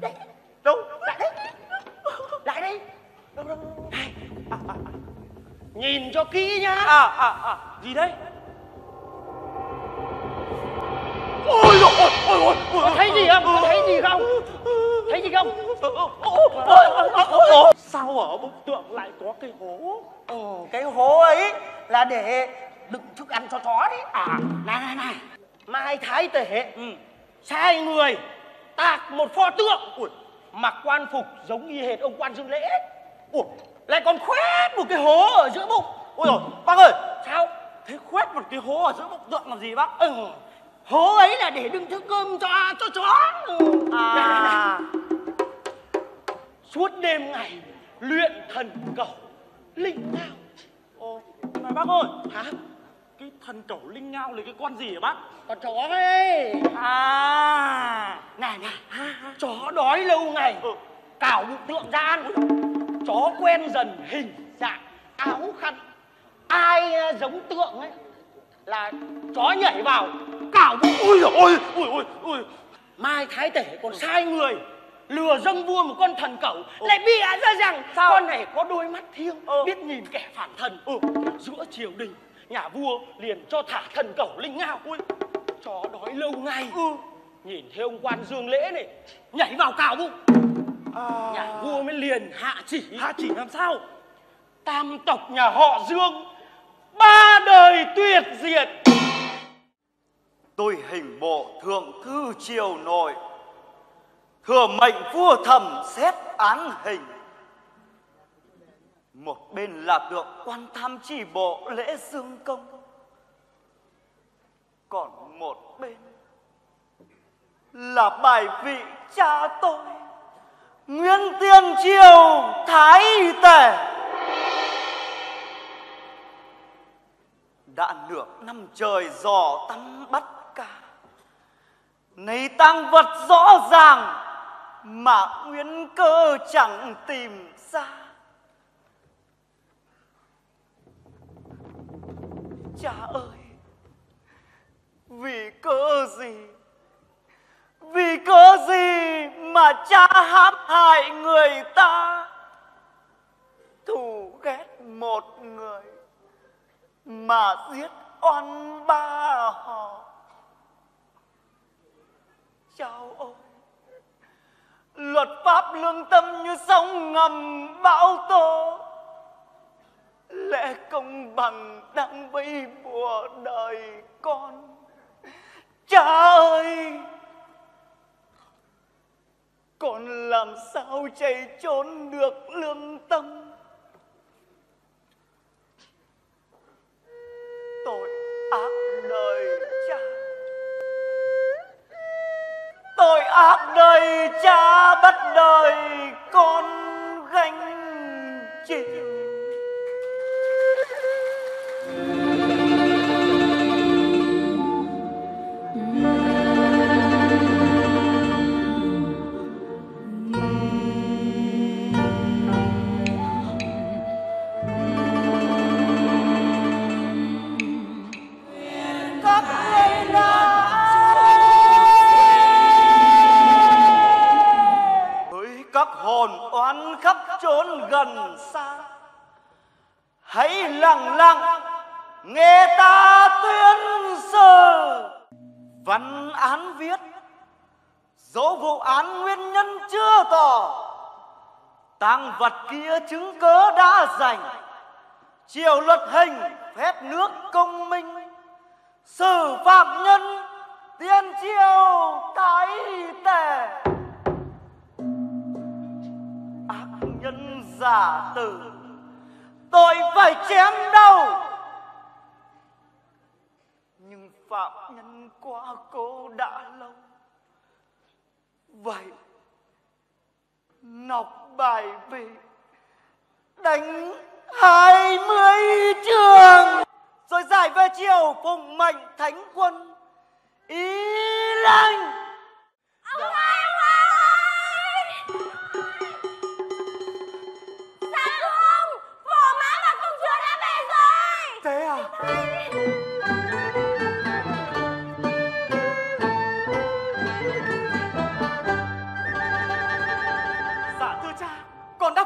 đấy Đâu? lại đây lại đây đâu đâu. À, à, à. nhìn cho kỹ nhá À, à, à, gì đấy? Ôi dồi ôi, ôi, ôi, ôi, có thấy gì không có thấy gì không thấy gì không Sao ở bức tượng lại có cái hố? ừ, cái hố ấy là để đựng thức ăn cho chó đấy. À này này này. Mai thái tể Ừ. sai người tạc một pho tượng. Ui, mặc quan phục giống y hệt ông quan dương lễ. Ủa lại còn khoét một cái hố ở giữa bụng. Ôi rồi bác ơi sao thế khoét một cái hố ở giữa bụng tượng làm gì bác? Ừ. Hố ấy là để đựng thức cơm cho cho chó. Ừ. à. Này, này, này. suốt đêm ngày luyện thần cầu linh ngao Ồ, này bác ơi. Hả cái thần cẩu linh ngao là cái con gì hả bác? Con chó ấy. À. Này này. Chó đói lâu ngày. Ừ. cào bụng tượng ra ăn. Chó quen dần hình dạng áo khăn. Ai ờ, giống tượng ấy là chó nhảy vào cào bụng. Ui dồi ôi ui ui ui mai thái tể còn sai người lừa dâng vua một con thần cẩu lại bịa ra rằng con này có đôi mắt thiêng biết nhìn kẻ phản thần. Giữa triều đình nhà vua liền cho thả thần cẩu linh ngao ui chó đói lâu ngày. Nhìn thấy ông quan dương lễ này nhảy vào cào bụng. Nhà vua mới liền hạ chỉ. Hạ chỉ làm sao? Tam tộc nhà họ dương ba đời tuyệt diệt. Tôi hình bộ thượng thư triều nội thừa mệnh vua thẩm xét án hình một bên là tượng quan tham chỉ bộ lễ dương công. Còn một bên là bài vị cha tôi, Nguyễn tiên triều, thái tể đã nửa năm trời dò tắm bắt cá nấy tăng vật rõ ràng mà nguyên cơ chẳng tìm ra. Cha ơi, vì cớ gì? Vì cớ gì mà cha hãm hại người ta? Thù ghét một người mà giết oan ba họ. Cháu ôi luật pháp lương tâm như sông ngầm bão tố lẽ công bằng đang vây bùa đời con. Cha ơi! Con làm sao chạy trốn được lương tâm? Tội ác đời cha. Tội ác đời cha bắt đời con. Tang vật kia chứng cớ đã dành triều luật hình phép nước công minh. Xử phạm nhân, tiên triều tái tề. Ác nhân giả tử, tội phải chém đầu. Nhưng phạm nhân quá cố đã lâu. Vậy nọc bài vị đánh hai mươi trường rồi giải về chiều phùng mạnh thánh quân ý lành. Ông ơi, ông ơi!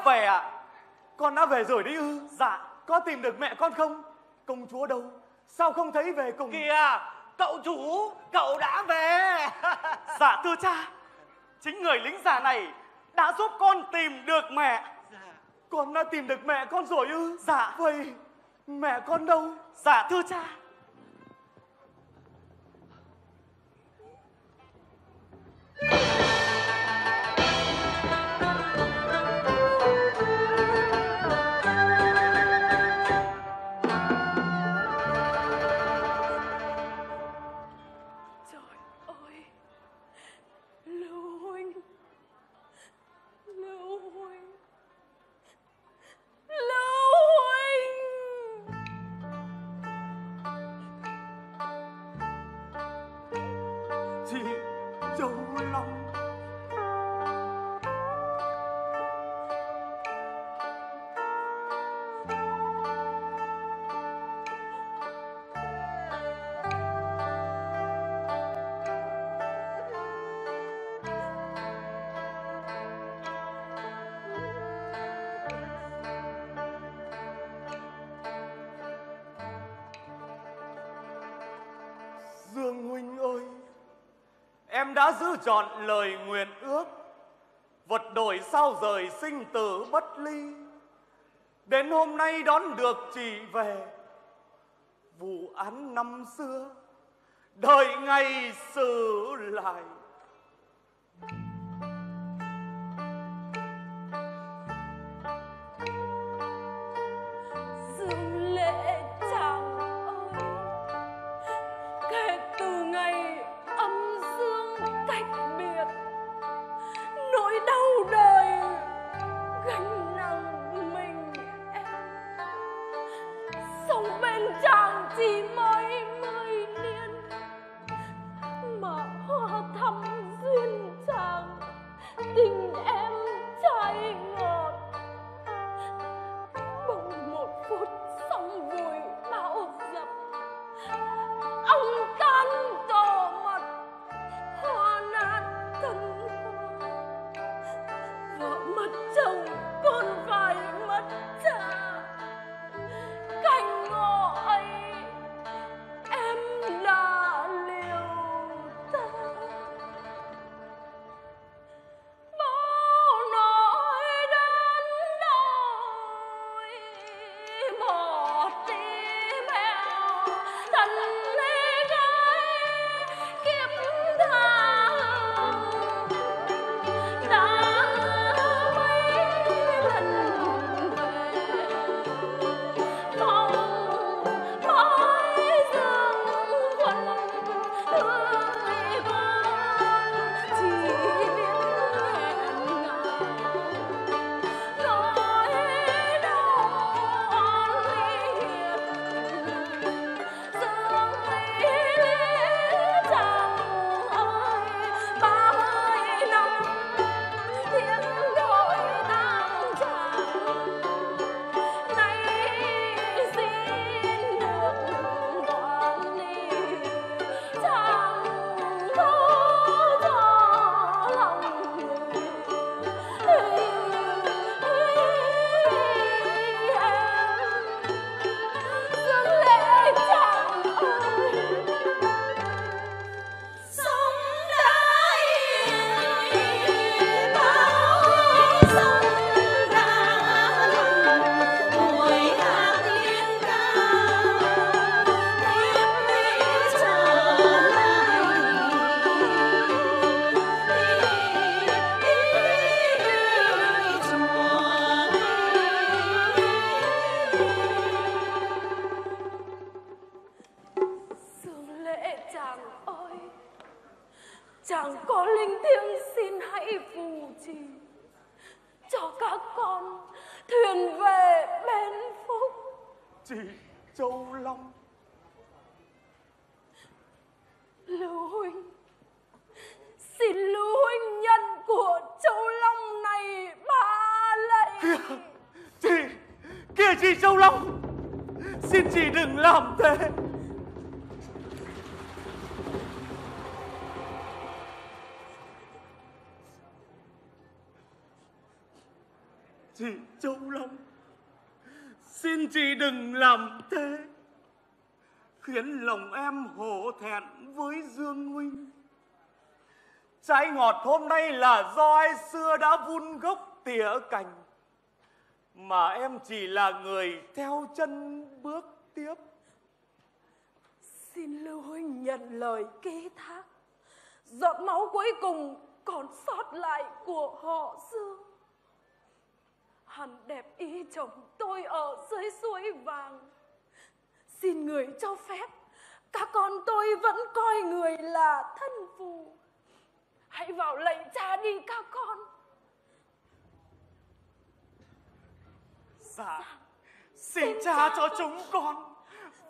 Về ạ. Con đã về rồi đấy ư? Dạ có tìm được mẹ con không? Công chúa đâu? Sao không thấy về cùng? Kìa cậu chủ cậu đã về. Dạ thưa cha. Chính người lính già này đã giúp con tìm được mẹ. Con đã tìm được mẹ con rồi ư? Dạ. Vậy mẹ con đâu? Dạ thưa cha Em đã giữ trọn lời nguyện ước. Vật đổi sao rời sinh tử bất ly. Đến hôm nay đón được chị về. Vụ án năm xưa, Đợi ngày xử lại. Làm thế Khiến lòng em hổ thẹn với Dương Huynh Trái ngọt hôm nay là do ai xưa đã vun gốc tỉa cành, Mà em chỉ là người theo chân bước tiếp. Xin Lưu huynh nhận lời ký thác. Giọt máu cuối cùng còn sót lại của họ Dương. Hắn đẹp ý chồng tôi ở dưới suối vàng. Xin người cho phép Các con tôi vẫn coi người là thân phù. Hãy vào lạy cha đi các con. Dạ Xin cha cho chúng con.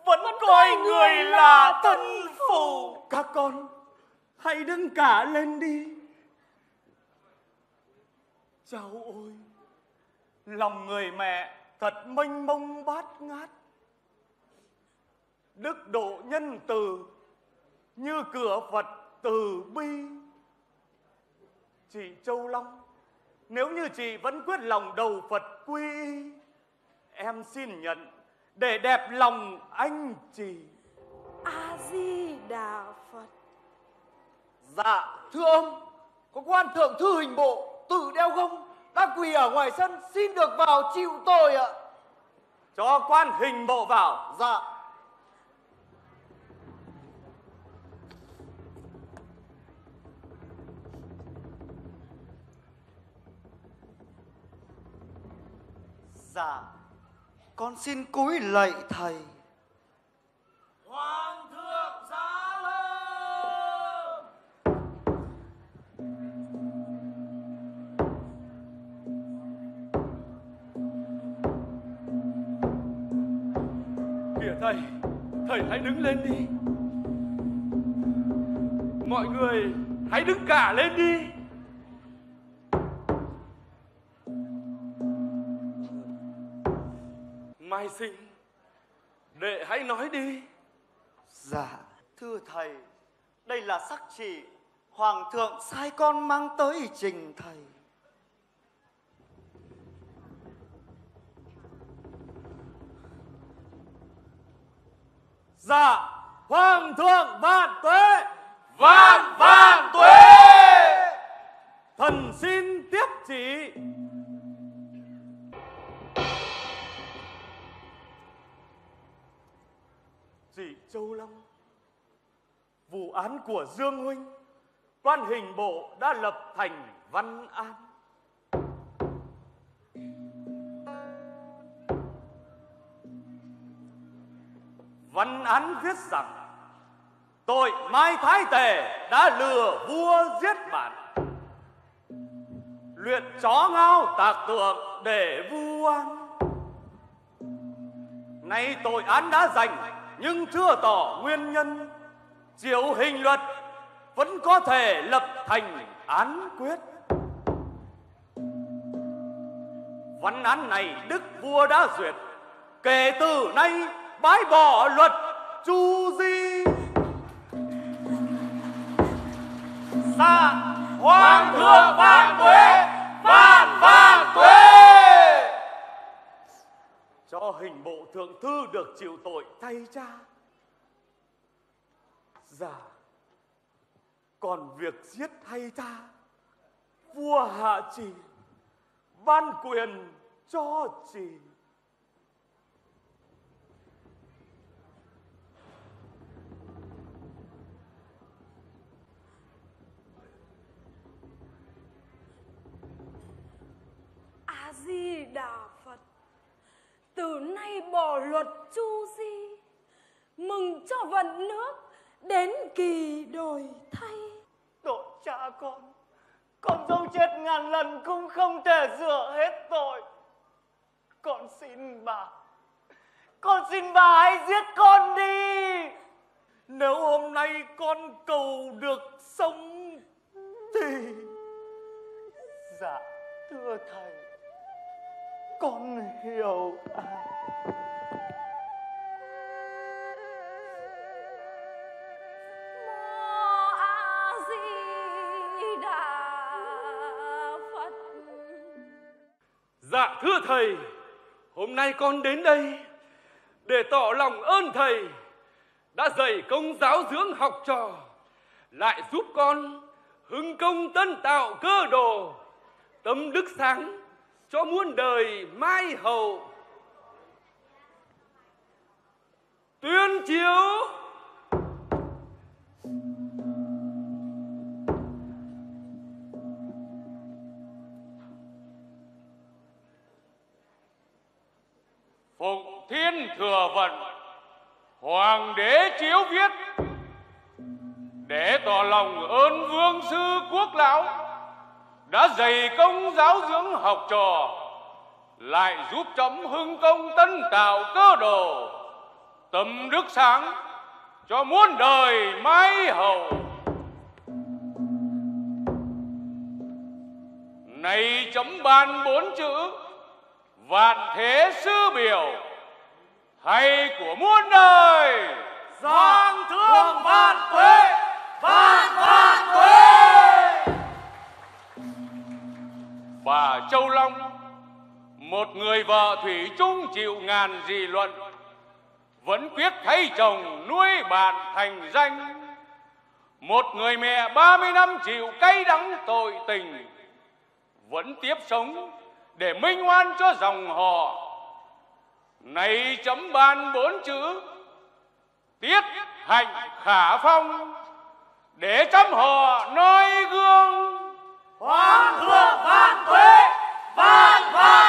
Vẫn coi người là thân phụ Các con hãy đứng cả lên đi. Cháu ơi lòng người mẹ thật mênh mông bát ngát. Đức độ nhân từ như cửa phật từ bi. Chị châu long nếu như chị vẫn quyết lòng đầu phật quy y, em xin nhận để đẹp lòng anh chị. A di đà phật. Dạ, thưa ông, có quan thượng thư hình bộ tự đeo gông đã quỳ ở ngoài sân xin được vào chịu tội ạ. cho quan hình bộ vào Dạ. Dạ, con xin cúi lạy thầy. Thầy thầy hãy đứng lên đi. Mọi người hãy đứng cả lên đi. Mai sinh đệ hãy nói đi. Dạ, thưa thầy, đây là sắc chỉ Hoàng thượng sai con mang tới trình thầy. Dạ hoàng thượng vạn tuế. Vạn vạn tuế! Thần xin tiếp chỉ. Chị châu long vụ án của dương huynh quan hình bộ đã lập thành văn án văn án viết rằng, tội mai thái tề đã lừa vua giết bạn. Luyện chó ngao tạc tượng để vu oan. Nay tội án đã dành nhưng chưa tỏ nguyên nhân. Diệu hình luật vẫn có thể lập thành án quyết. Văn án này đức vua đã duyệt. Kể từ nay bãi bỏ luật chu di. Xa hoàng thượng vạn tuế, vạn vạn tuế. Cho hình bộ thượng thư được chịu tội thay cha. Dạ còn việc giết thay cha, vua hạ chỉ, ban quyền cho chỉ. Di đà phật. Từ nay bỏ luật chu di. Mừng cho vận nước đến kỳ đổi thay. Tội cha con. Con dâu chết ngàn lần cũng không thể rửa hết tội. Con xin bà. Con xin bà hãy giết con đi. Nếu hôm nay con cầu được sống thì dạ thưa thầy con hiểu à. mô a di đà phật Dạ thưa thầy, hôm nay con đến đây để tỏ lòng ơn thầy đã dạy công giáo dưỡng học trò, lại giúp con hưng công tân tạo cơ đồ, tâm đức sáng cho muôn đời mai hậu. Tuyên chiếu đã dày công giáo dưỡng học trò, lại giúp chấm hưng công tân tạo cơ đồ tâm đức sáng cho muôn đời mãi hậu. Nay chấm ban bốn chữ, vạn thế sư biểu, hay của muôn đời. Giang thương vạn tuế, vạn vạn tuế bà Châu Long, một người vợ thủy chung chịu ngàn dị luận, vẫn quyết thấy chồng nuôi bạn thành danh. Một người mẹ 30 năm chịu cay đắng tội tình, vẫn tiếp sống để minh oan cho dòng họ. Này chấm ban bốn chữ, tiết hạnh khả phong, để chấm họ no Vâng, Hoàng thượng vạn tuế, vạn vạn